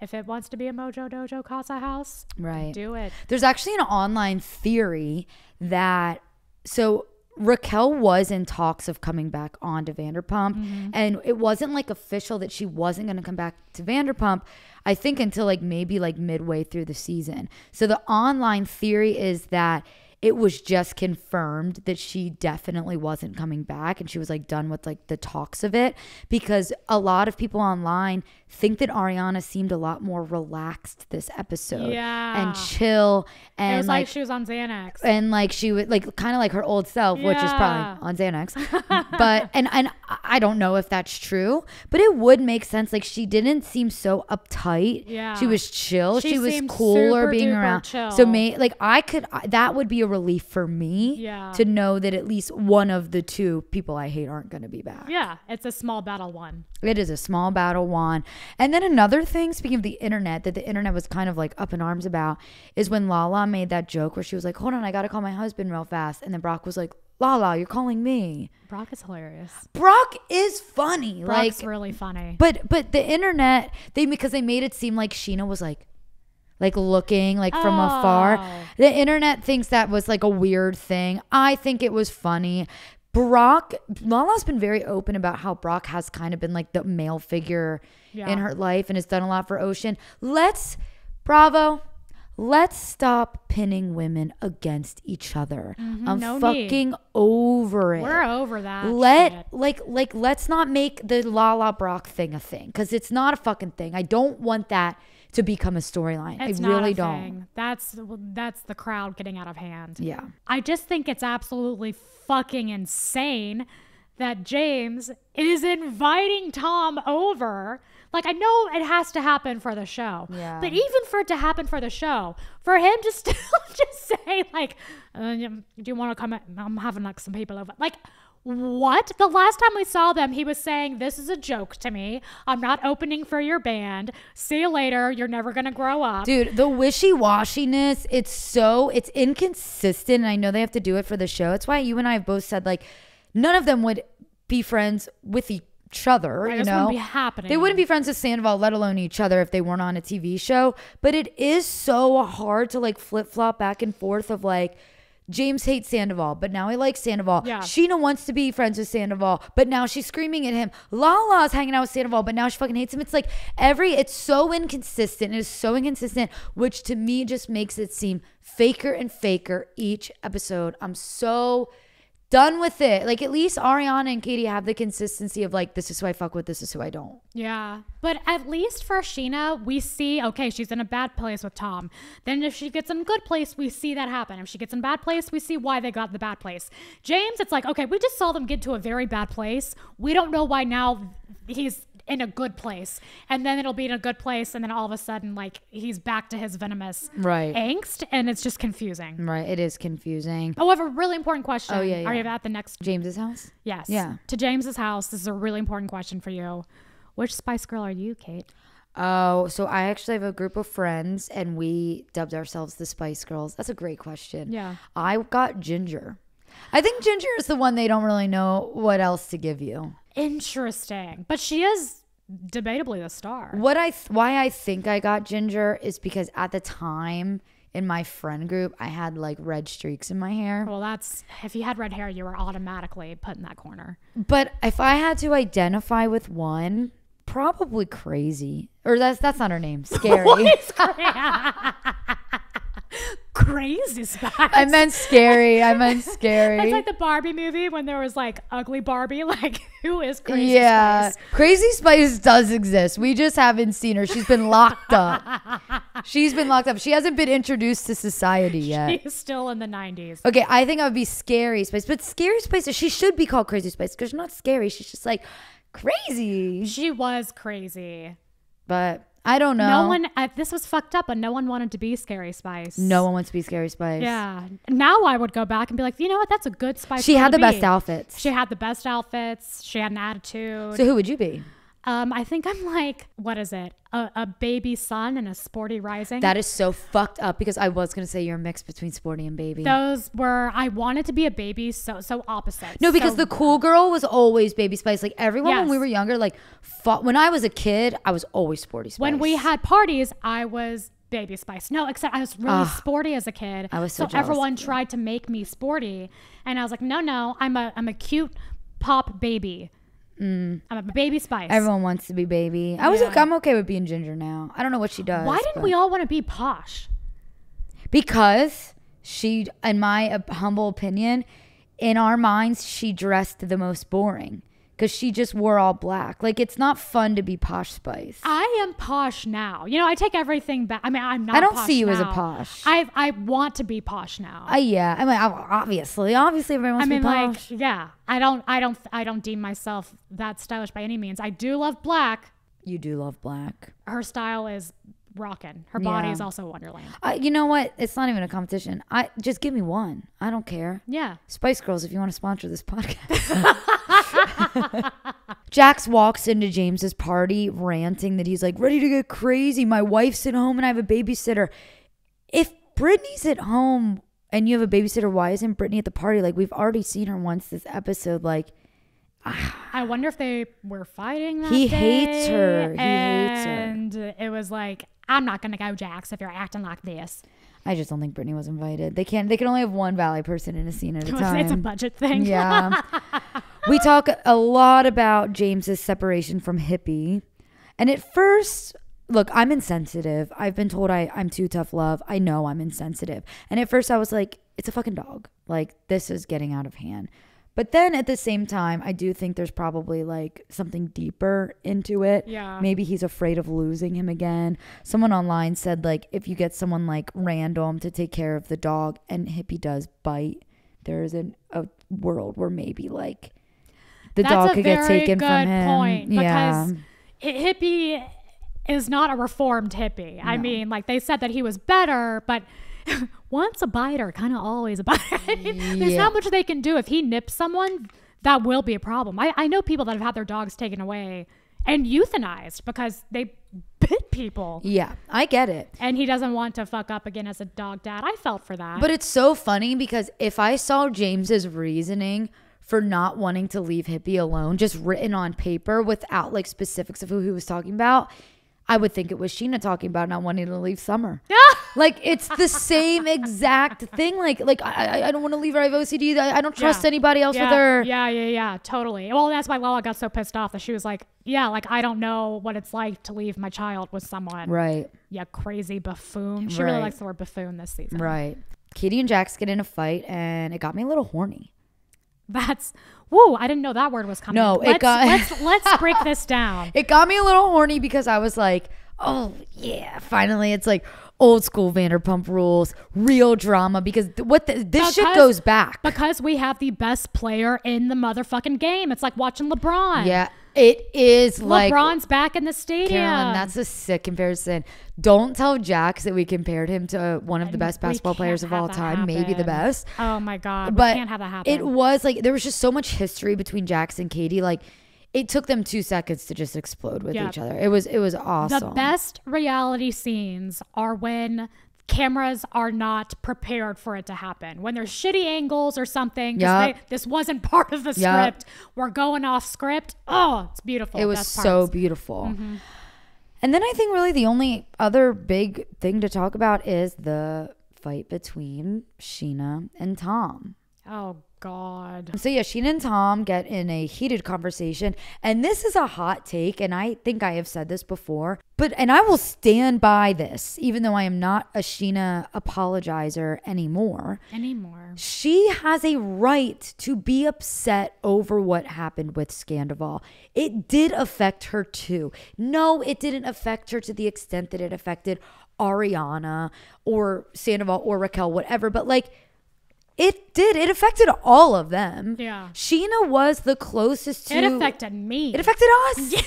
if it wants to be a Mojo Dojo Casa house, Right. do it. There's actually an online theory that so Raquel was in talks of coming back onto Vanderpump, mm-hmm. and it wasn't like official that she wasn't going to come back to Vanderpump. I think until like maybe like midway through the season. So the online theory is that it was just confirmed that she definitely wasn't coming back and she was like done with like the talks of it because a lot of people online think that Ariana seemed a lot more relaxed this episode Yeah. and chill and it was like, like she was on Xanax. and like she was like kind of like her old self, which is probably on Xanax. but and and I don't know if that's true, but it would make sense. Like she didn't seem so uptight. Yeah. she was chill. She, She was cooler being around. chill. So may like I could I- that would be a relief for me. Yeah. to know that at least one of the two people I hate aren't going to be back. yeah, it's a small battle one. It is a small battle won. And then another thing, speaking of the internet, that the internet was kind of like up in arms about is when Lala made that joke where she was like, hold on, I got to call my husband real fast. And then Brock was like, Lala, you're calling me. Brock is hilarious. Brock is funny. Brock's like, really funny. but, but the internet, they, because they made it seem like Scheana was like, like looking like from afar. Oh. The internet thinks that was like a weird thing. I think it was funny. Brock, Lala's been very open about how Brock has kind of been like the male figure Yeah. in her life and has done a lot for Ocean. Let's, bravo, let's stop pinning women against each other. I'm Mm-hmm. no need. fucking over it. We're over that. Let shit. like like let's not make the Lala Brock thing a thing because it's not a fucking thing. I don't want that to become a storyline. I not really don't. thing. That's that's the crowd getting out of hand. Yeah. I just think it's absolutely fucking insane that James is inviting Tom over. Like I know it has to happen for the show, Yeah. but even for it to happen for the show, for him to still just say like, uh, "Do you want to come? I'm having like some people over." Like, what? The last time we saw them, he was saying, "This is a joke to me. I'm not opening for your band. See you later. You're never gonna grow up." Dude, the wishy-washiness, it's so it's inconsistent and I know they have to do it for the show. It's why you and I have both said like none of them would be friends with each other. Right, you know, wouldn't be happening. They wouldn't be friends with Sandoval, let alone each other, if they weren't on a TV show. But it is so hard to like flip flop back and forth of like. James hates Sandoval, but now he likes Sandoval. Yeah. Scheana wants to be friends with Sandoval, but now she's screaming at him. Lala's hanging out with Sandoval, but now she fucking hates him. It's like every, it's so inconsistent. It is so inconsistent, which to me just makes it seem faker and faker each episode. I'm so done with it. Like at least Ariana and Katie have the consistency of like, this is who I fuck with, this is who I don't. Yeah. But at least for Scheana, we see, okay, she's in a bad place with Tom. Then if she gets in a good place, we see that happen. If she gets in a bad place, we see why they got the bad place. James, it's like, okay, we just saw them get to a very bad place. We don't know why now he's in a good place. And then it'll be in a good place. And then all of a sudden, like, he's back to his venomous Right. angst. And it's just confusing. Right. It is confusing. Oh, I have a really important question. Oh, yeah, yeah. Are you at the next? James's house? Yes. Yeah. To James's house. This is a really important question for you. Which Spice Girl are you, Kate? Oh, so I actually have a group of friends and we dubbed ourselves the Spice Girls. That's a great question. Yeah. I got Ginger. I think Ginger is the one they don't really know what else to give you. Interesting. But she is debatably the star. What I th- why I think I got Ginger is because at the time in my friend group I had like red streaks in my hair. Well, that's if you had red hair, you were automatically put in that corner. But if I had to identify with one, probably crazy. Or that's that's not her name. Scary. Crazy spice. I meant scary. I meant scary. It's like the Barbie movie when there was like ugly Barbie. Like, who is crazy yeah, spice? Crazy Spice does exist. We just haven't seen her. She's been locked up. She's been locked up. She hasn't been introduced to society yet. She's still in the 90s. Okay, I think I would be Scary Spice, but Scary Spice, she should be called Crazy Spice because she's not scary. She's just like crazy. She was crazy. But I don't know. No one, uh, this was fucked up, but no one wanted to be Scary Spice. no one wants to be Scary Spice. Yeah. Now I would go back and be like, you know what? That's a good Spice. She had the best outfits. She had the best outfits. She had an attitude. So who would you be? Um, I think I'm like, what is it? A, a baby son and a sporty rising. That is so fucked up because I was gonna say you're a mix between sporty and baby. Those were I wanted to be a baby, so so opposite. No, because So- the cool girl was always Baby Spice. Like everyone when we were younger, like fought, when I was a kid, I was always Sporty Spice. when we had parties, I was baby spice. No, except I was really sporty as a kid. I was so so everyone tried to make me sporty, and I was like, no, no, I'm a I'm a cute pop baby. I'm a baby spice. Mm. everyone wants to be Baby. I was Yeah. okay, I'm okay with being Ginger now. I don't know what she does. Why didn't we all want to be posh? Because she, in my humble opinion, in our minds, she dressed the most boring because she just wore all black. Like it's not fun to be Posh Spice. I am posh now. You know, I take everything back. I mean, I'm not. I don't see you as a posh. I I want to be posh now. I yeah. I mean, obviously, obviously, everyone I wants mean, to be posh. like, yeah. I don't, I don't, I don't deem myself that stylish by any means. I do love black. you do love black. Her style is rocking. Her body Yeah. is also Wonderland. Uh, you know what? It's not even a competition. I just give me one. I don't care. Yeah. Spice Girls, if you want to sponsor this podcast. Jax walks into James's party ranting that he's like ready to get crazy. My wife's at home and I have a babysitter. If Brittany's at home and you have a babysitter, why isn't Brittany at the party? Like we've already seen her once this episode. Like I wonder if they were fighting that He hates her. He hates her. And it was like, I'm not going to go, Jax, if you're acting like this. I just don't think Brittany was invited. They can't. They can only have one Valley person in a scene at a time. it's a budget thing. Yeah. we talk a lot about James's separation from Hippie. And at first, look, I'm insensitive. I've been told I, I'm too tough love. I know I'm insensitive. And at first, I was like, it's a fucking dog. Like, this is getting out of hand. But then at the same time, I do think there's probably like something deeper into it. Yeah. Maybe he's afraid of losing him again. Someone online said, like, if you get someone like random to take care of the dog and Hippie does bite, there is an, a world where maybe like the That's dog could get taken from him. point yeah. because hippie is not a reformed hippie. I mean, like they said that he was better, but once a biter, kind of always a biter. There's Yeah. not much they can do. If he nips someone, that will be a problem. I, I know people that have had their dogs taken away and euthanized because they bit people. yeah, I get it. And he doesn't want to fuck up again as a dog dad. I felt for that. But it's so funny because if I saw James's reasoning for not wanting to leave Hippie alone, just written on paper without like specifics of who he was talking about, I would think it was Scheana talking about not wanting to leave Summer. Yeah. like it's the same exact thing. Like like I I- don't want to leave her. I have OCD. I I don't trust Yeah. anybody else yeah, with her. Yeah, yeah, yeah, totally. Well, that's why Lala got so pissed off that she was like, "Yeah, like I don't know what it's like to leave my child with someone." Right. Yeah, crazy buffoon. She really likes the word buffoon this season. Right. Katie and Jax get in a fight, and it got me a little horny. That's whoa! I didn't know that word was coming. No, it let's, got- let's let's break this down. It got me a little horny because I was like, oh, yeah, finally it's like old school Vanderpump rules, real drama. Because th- what the, this shit goes back. Because we have the best player in the motherfucking game. It's like watching LeBron. yeah, it is like. LeBron's back in the stadium. Carolyn, that's a sick comparison. Don't tell Jax that we compared him to one of the best basketball players of all time, maybe the best. Oh my god, but we can't have that happen. it was like there was just so much history between Jax and Katie. Like it took them two seconds to just explode with Yeah. each other. It was it was awesome. the best reality scenes are when cameras are not prepared for it to happen. When there's shitty angles or something, Yup. they- this wasn't part of the Yup. script. We're going off script. Oh, it's beautiful. It was Best so parts. beautiful. Mm-hmm. And then I think really the only other big thing to talk about is the fight between Scheana and Tom. Oh God. So yeah, Scheana and Tom get in a heated conversation, and this is a hot take, and I think I have said this before, but and I will stand by this, even though I am not a Scheana apologizer anymore. Anymore. She has a right to be upset over what happened with Scandival. It did affect her too. No, it didn't affect her to the extent that it affected Ariana or Sandoval or Raquel, whatever, but like it did. It affected all of them. Yeah. Scheana was the closest to It affected me. It affected us.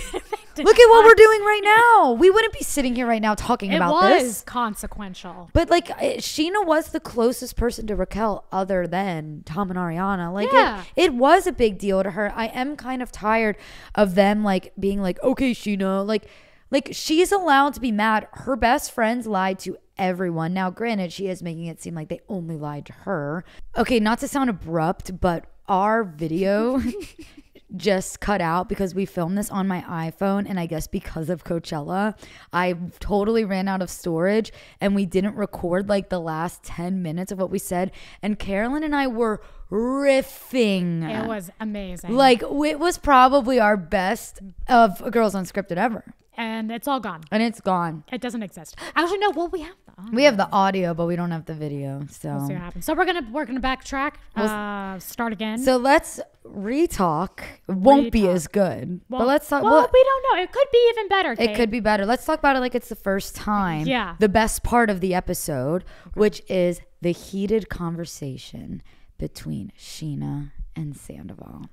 It affected Look at what we're doing right now. We wouldn't be sitting here right now talking It about was this. consequential. But like eh, Scheana was the closest person to Raquel other than Tom and Ariana. Like Yeah. it, it was a big deal to her. I am kind of tired of them like being like, okay, Scheana, like like she's allowed to be mad. Her best friends lied to everyone. Now, granted, she is making it seem like they only lied to her. Okay, not to sound abrupt, but our video just cut out because we filmed this on my iPhone and I guess because of Coachella, I totally ran out of storage and we didn't record like the last 10 minutes of what we said and Carolyn and I were riffing. It was amazing. like it was probably our best of Girls Unscripted ever. and it's all gone. And it's gone. It doesn't exist. Actually, no. Well, we have the. We have the audio, but we don't have the video. So We'll see what happens. So we're gonna we're gonna backtrack. Uh, start again. So let's re-talk. Won't be Re-talk. as good. well, but let's talk. Well, well, we don't know. It could be even better. It could be better. Let's talk about it like it's the first time. Yeah. The best part of the episode, which is the heated conversation between Scheana and Sandoval.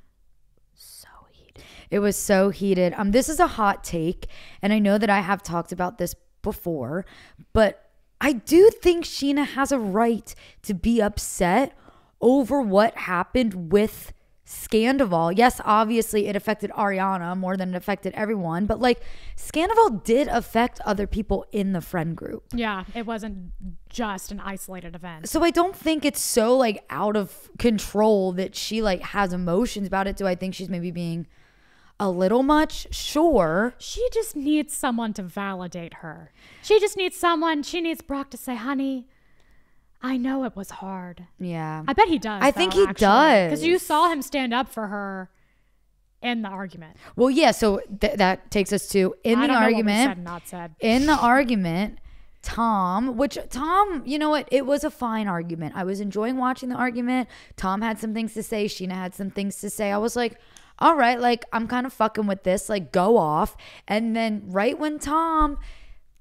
So heated. It was so heated. Um, this is a hot take, and I know that I have talked about this before, but I do think Scheana has a right to be upset over what happened with Scandival. Yes, obviously it affected Ariana more than it affected everyone, but like Scandival did affect other people in the friend group. Yeah, it wasn't just an isolated event. So I don't think it's so like out of control that she like has emotions about it. Do I think she's maybe being a little much? Sure. She just needs someone to validate her. She just needs someone. She needs Brock to say, "Honey, I know it was hard." Yeah. I bet he does. I think he does. because you saw him stand up for her in the argument. Well, yeah, so th- that takes us to in I the don't know what we argument. said not said. in the argument, Tom, which Tom, you know what? It was a fine argument. I was enjoying watching the argument. Tom had some things to say. Scheana had some things to say. I was like, all right, like I'm kind of fucking with this. Like, go off. And then right when Tom,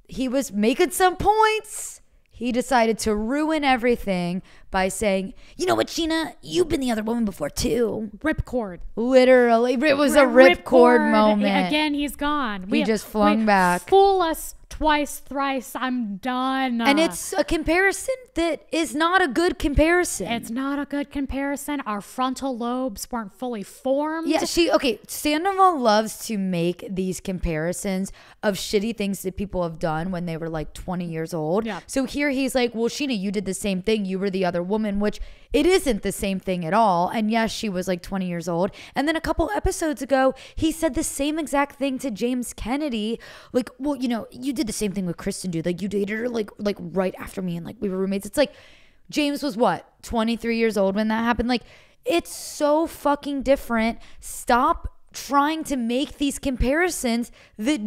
he was making some points. He decided to ruin everything by saying, "You know what, Scheana? You've been the other woman before too." Ripcord. Literally, it was a ripcord moment. Again, he's gone. He just flung back. Fool us twice, thrice. I'm done. And it's a comparison that is not a good comparison. It's not a good comparison. Our frontal lobes weren't fully formed. Yeah, she okay. Sandoval loves to make these comparisons of shitty things that people have done when they were like 20 years old. Yeah. So here he's like, "Well, Scheana, you did the same thing. You were the other woman," which it isn't the same thing at all. And yes, she was like 20 years old. And then a couple episodes ago, he said the same exact thing to James Kennedy. Like, "Well, you know, you did the same thing with Kristen, dude. Like, you dated her like like right after me, and like we were roommates." It's like James was what 23 years old when that happened. Like, it's so fucking different. Stop trying to make these comparisons that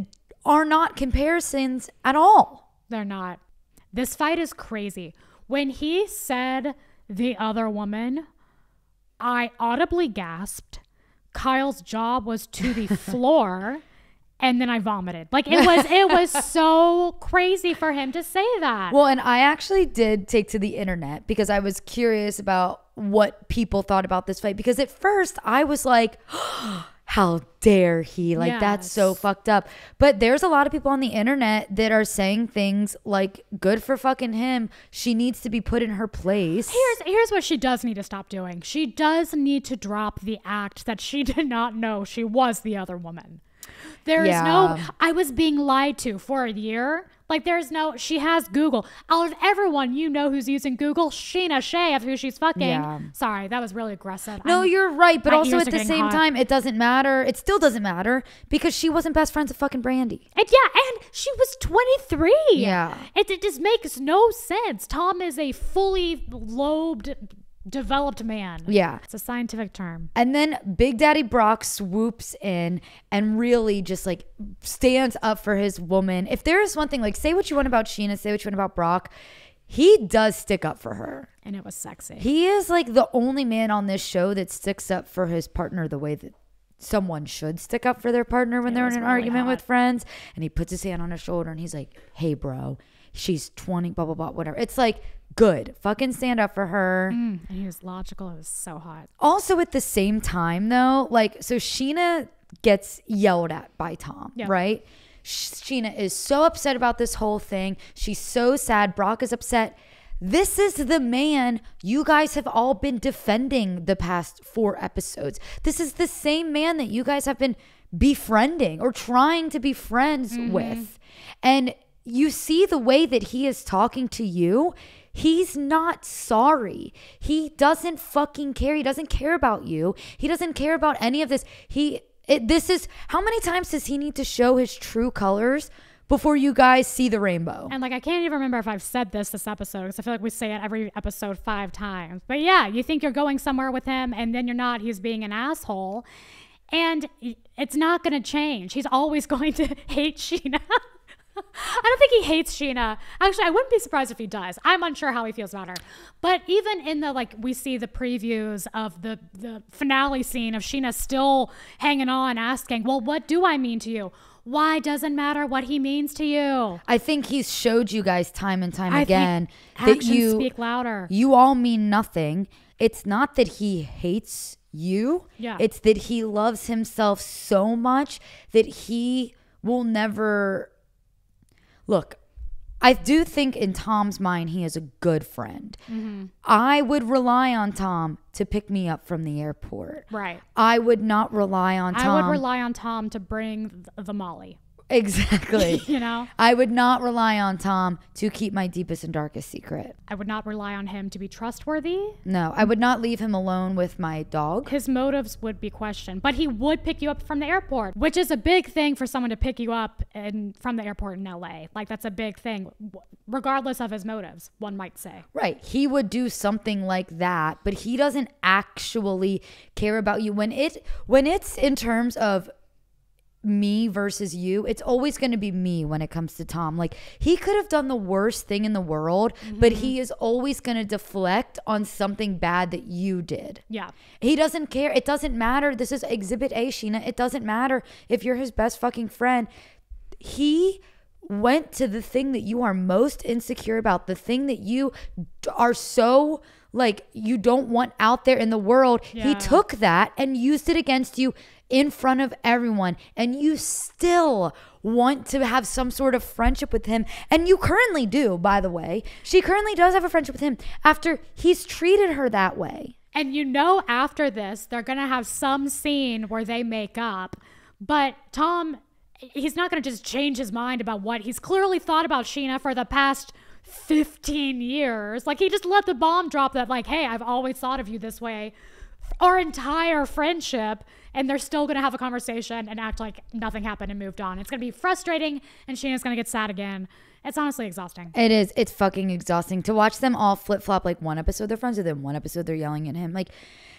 are not comparisons at all. They're not. This fight is crazy. When he said the other woman, I audibly gasped. Kyle's job was to the floor. And then I vomited. Like it was it was so crazy for him to say that. Well, and I actually did take to the internet because I was curious about what people thought about this fight. Because at first I was like, how dare he? Like, that's so fucked up. But there's a lot of people on the internet that are saying things like, good for fucking him. She needs to be put in her place. Here's here's what she does need to stop doing. She does need to drop the act that she did not know she was the other woman. There is no I was being lied to for a year. Like there's no she has Google. Out of everyone you know who's using Google, Scheana Shay of who she's fucking. Yeah. Sorry, that was really aggressive. No, I'm- you're right. But also at the same hot. time, it doesn't matter. It still doesn't matter because she wasn't best friends with fucking Brandi. And yeah, and she was 23. Yeah. It, it just makes no sense. Tom is a fully lobed, developed man. Yeah. It's a scientific term. And then Big Daddy Brock swoops in and really just like stands up for his woman. If there is one thing, like say what you want about Scheana, say what you want about Brock, he does stick up for her. And it was sexy. He is like the only man on this show that sticks up for his partner the way that someone should stick up for their partner when It they're in an really argument with friends. And he puts his hand on his shoulder and he's like, hey, bro, she's 20, blah, blah, blah, whatever. It's like, good. Fucking stand up for her. Mm, and he was logical. It was so hot. Also, at the same time, though, like, so Scheana gets yelled at by Tom, Yeah. right? Scheana is so upset about this whole thing. She's so sad. Brock is upset. This is the man you guys have all been defending the past four episodes. This is the same man that you guys have been befriending or trying to be friends with. And you see the way that he is talking to you. He's not sorry. He doesn't fucking care. He doesn't care about you. He doesn't care about any of this. He it, this is how many times does he need to show his true colors before you guys see the rainbow? And like, I can't even remember if I've said this this episode because I feel like we say it every episode five times. But yeah, you think you're going somewhere with him and then you're not. He's being an asshole. And it's not going to change. He's always going to hate Scheana. I don't think he hates Scheana. Actually, I wouldn't be surprised if he does. I'm unsure how he feels about her. But even in the like we see the previews of the the finale scene of Scheana still hanging on asking, "Well, what do I mean to you?" Why doesn't matter what he means to you? I think he's showed you guys time and time I again think that you speak louder. you all mean nothing. It's not that he hates you. Yeah. It's that he loves himself so much that he will never look. I do think in Tom's mind he is a good friend. Mm-hmm. I would rely on Tom to pick me up from the airport. Right. I would not rely on Tom. I would rely on Tom to bring th- the Molly. Exactly. You know, I would not rely on Tom to keep my deepest and darkest secret. I would not rely on him to be trustworthy. No, I would not leave him alone with my dog. His motives would be questioned, but he would pick you up from the airport, which is a big thing for someone to pick you up in, from the airport in LA. Like that's a big thing, regardless of his motives. One might say. Right. He would do something like that, but he doesn't actually care about you when it when it's in terms of me versus you, it's always going to be me when it comes to Tom. Like he could have done the worst thing in the world, but he mm-hmm. is always going to deflect on something bad that you did. Yeah. He doesn't care. It doesn't matter. This is exhibit A, Scheana. It doesn't matter if you're his best fucking friend. He went to the thing that you are most insecure about, the thing that you are so like you don't want out there in the world. He took that and used it against you in front of everyone and you still want to have some sort of friendship with him and you currently do by the way she currently does have a friendship with him after he's treated her that way And you know, after this, they're going to have some scene where they make up. But Tom, he's not going to just change his mind about what he's clearly thought about Scheana for the past 15 years. Like, he just let the bomb drop that, like, hey, I've always thought of you this way. Our entire friendship, and they're still going to have a conversation and act like nothing happened and moved on. It's going to be frustrating, and Scheana's going to get sad again. It's honestly exhausting. It is. It's fucking exhausting to watch them all flip flop. Like one episode they're friends with him, one episode they're yelling at him. Like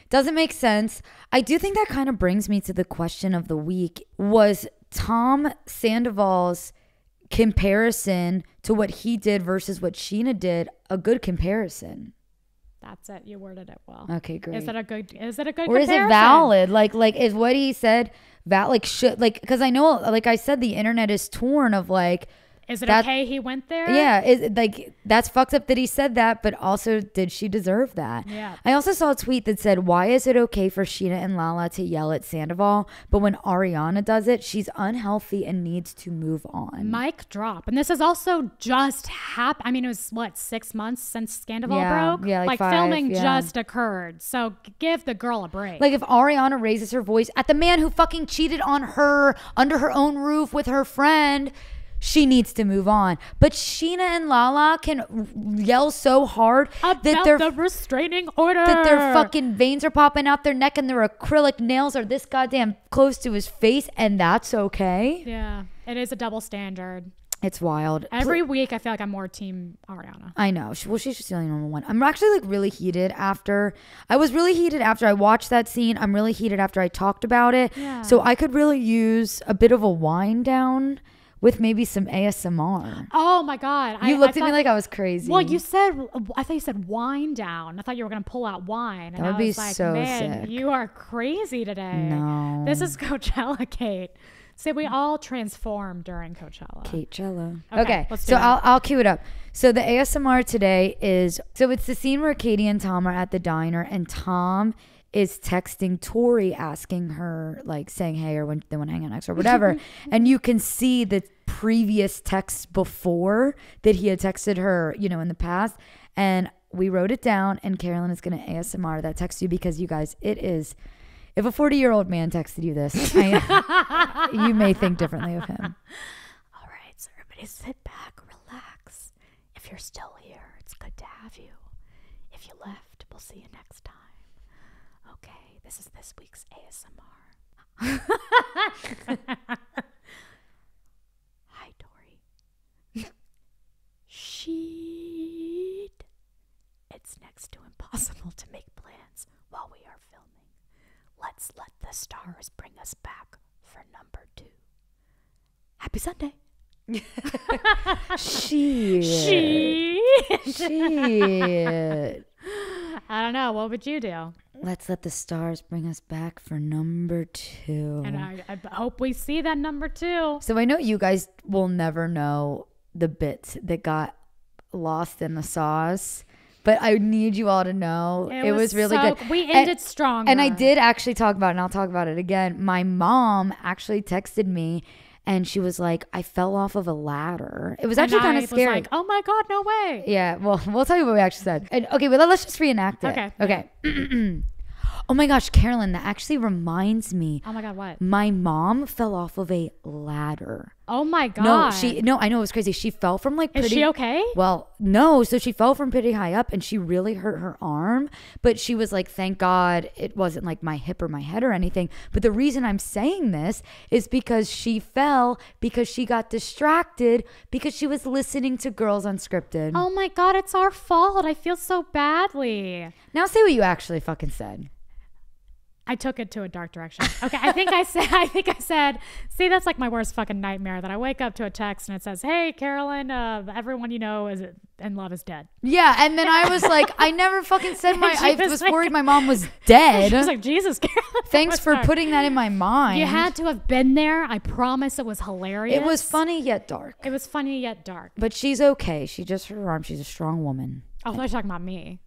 doesn't make sense. I do think that kind of brings me to the question of the week: Was Tom Sandoval's comparison to what he did versus what Scheana did a good comparison? That's it. You worded it well. Okay, great. Is that a good? Is that a good? or is it valid? Like, like is what he said val? Like, should like because I know, like I said, the internet is torn of like. Is it That- okay he went there? Yeah, is like that's fucked up that he said that, but also did she deserve that? Yeah. I also saw a tweet that said, "Why is it okay for Scheana and Lala to yell at Sandoval, but when Ariana does it, she's unhealthy and needs to move on?" Mic drop. And this has also just happened. I mean, it was what, six months since Scandival Yeah, broke? yeah, like five, filming yeah. just occurred. So give the girl a break. Like if Ariana raises her voice at the man who fucking cheated on her under her own roof with her friend, she needs to move on. But Scheana and Lala can yell so hard about that they're the restraining order. that their fucking veins are popping out their neck and their acrylic nails are this goddamn close to his face, and that's okay. Yeah, it is a double standard. It's wild. Every week, I feel like I'm more team Ariana. I know. She- Well, she's just the only normal one. I'm actually like really heated after. I was really heated after I watched that scene. I'm really heated after I talked about it. Yeah. So I could really use a bit of a wind down with maybe some ASMR. Oh my god! You I, looked I at me like I was crazy. Well, you said I thought you said wine down. I thought you were gonna pull out wine. And That would I be like, so man, sick. you are crazy today. No. This is Coachella, Kate. So we all transform during Coachella. Kate Cello. Okay, Okay, so that. I'll I'll cue it up. So the ASMR today is so it's the scene where Katie and Tom are at the diner and Tom is texting Tori asking her like saying hey or when they want to hang out next or whatever and you can see the previous texts before that he had texted her you know in the past and we wrote it down and Carolyn is going to ASMR that text you because you guys it is if a 40 year old man texted you this I, you may think differently of him All right, so everybody sit back, relax. If you're still here, it's good to have you. If you left, we'll see you next time. This is this week's ASMR. Hi, Tori. Sheet. It's next to impossible to make plans while we are filming. Let's let the stars bring us back for number two. Happy Sunday. Shit. She. Shit. I don't know. What would you do? Mm-hmm. Let's let the stars bring us back for number two. And I, I hope we see that number two. so I know you guys will never know the bits that got lost in the sauce, but I need you all to know it, was, really so- good. We And- ended strong. And I did actually talk about it, and I'll talk about it again. My mom actually texted me. And she was like, I fell off of a ladder. It was actually kind of scary. like, oh my god, no way. Yeah, well, we'll tell you what we actually said. And, okay, but let's just reenact it. Okay. Okay. oh my gosh, Carolyn, that actually reminds me. Oh my god, what? My mom fell off of a ladder. Oh my god. No, she no, I know it was crazy. She fell from like Is she okay? Well, no, so she fell from pretty high up and she really hurt her arm, but she was like thank God it wasn't like my hip or my head or anything. But the reason I'm saying this is because she fell because she got distracted because she was listening to Girls Unscripted. Oh my god, it's our fault. I feel so badly. Now say what you actually fucking said. I took it to a dark direction. Okay, I think I said I think I said, see that's like my worst fucking nightmare that I wake up to a text and it says, "Hey Carolyn, uh, everyone you know is and love is dead." Yeah, and then I was like, I never fucking said my. I was was like- worried my mom was dead. I was like, "Jesus, Carolyn." Thanks for dark." putting that in my mind. You had to have been there. I promise it was hilarious. It was funny yet dark. It was funny yet dark. But she's okay. She just hurt her arm. She's a strong woman. Oh, they're talking about me.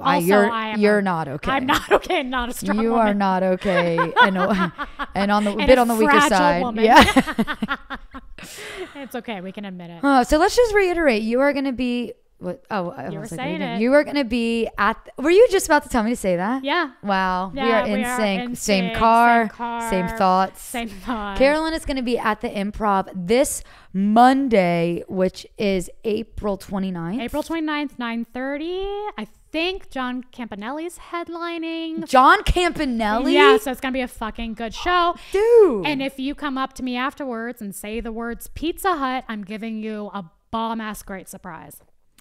I- Also, you're I am you're not okay. I'm not okay. Not a strong You woman. are not okay, and and on the And bit on the weaker side. woman. Yeah. It's okay. We can admit it. Uh, so let's just reiterate. You are going to be. What? Oh, I You were said saying it. You are going to be at. Were you just about to tell me to say that? Yeah. Wow. we are in we are sync. in same, sync, car, same car, Same thoughts. Same thought. Carolyn is going to be at the Improv this Monday, which is April 29th. April 29th, 9:30. I think John Campanelli's headlining. John Campanelli. Yeah, so it's gonna be a fucking good show. Dude. And if you come up to me afterwards and say the words Pizza Hut, I'm giving you a bomb ass great surprise.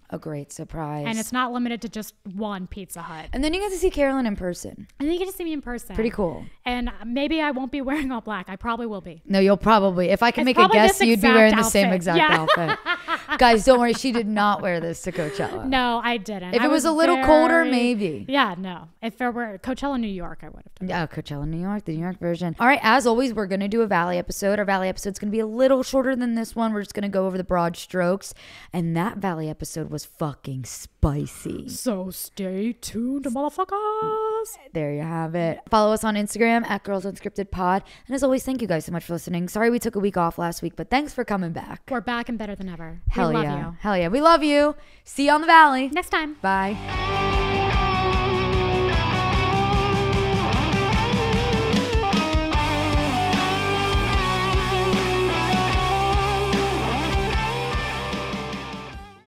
A great surprise. And it's not limited to just one Pizza Hut. and then you get to see Carolyn in person. And then you get to see me in person. Pretty cool. And maybe I won't be wearing all black. I probably will be. No, you'll probably. If I can It's make a guess, you'd be wearing the same exact Yeah. outfit. Guys, don't worry. She did not wear this to Coachella. No, I didn't. If I it was a little colder, maybe. Yeah, no. If it were Coachella, New York, I would have done. Yeah, Coachella, New York, the New York version. All right, as always, we're going to do a Valley episode. Our Valley episode's going to be a little shorter than this one. We're just going to go over the broad strokes. And that Valley episode was fucking spicy. So stay tuned, motherfuckers. There you have it. Follow us on Instagram at Girls Unscripted Pod. And as always, thank you guys so much for listening. Sorry we took a week off last week, but thanks for coming back. We're back and better than ever. Hell we love yeah. you. Hell yeah. We love you. See you on the Valley. Next time. Bye.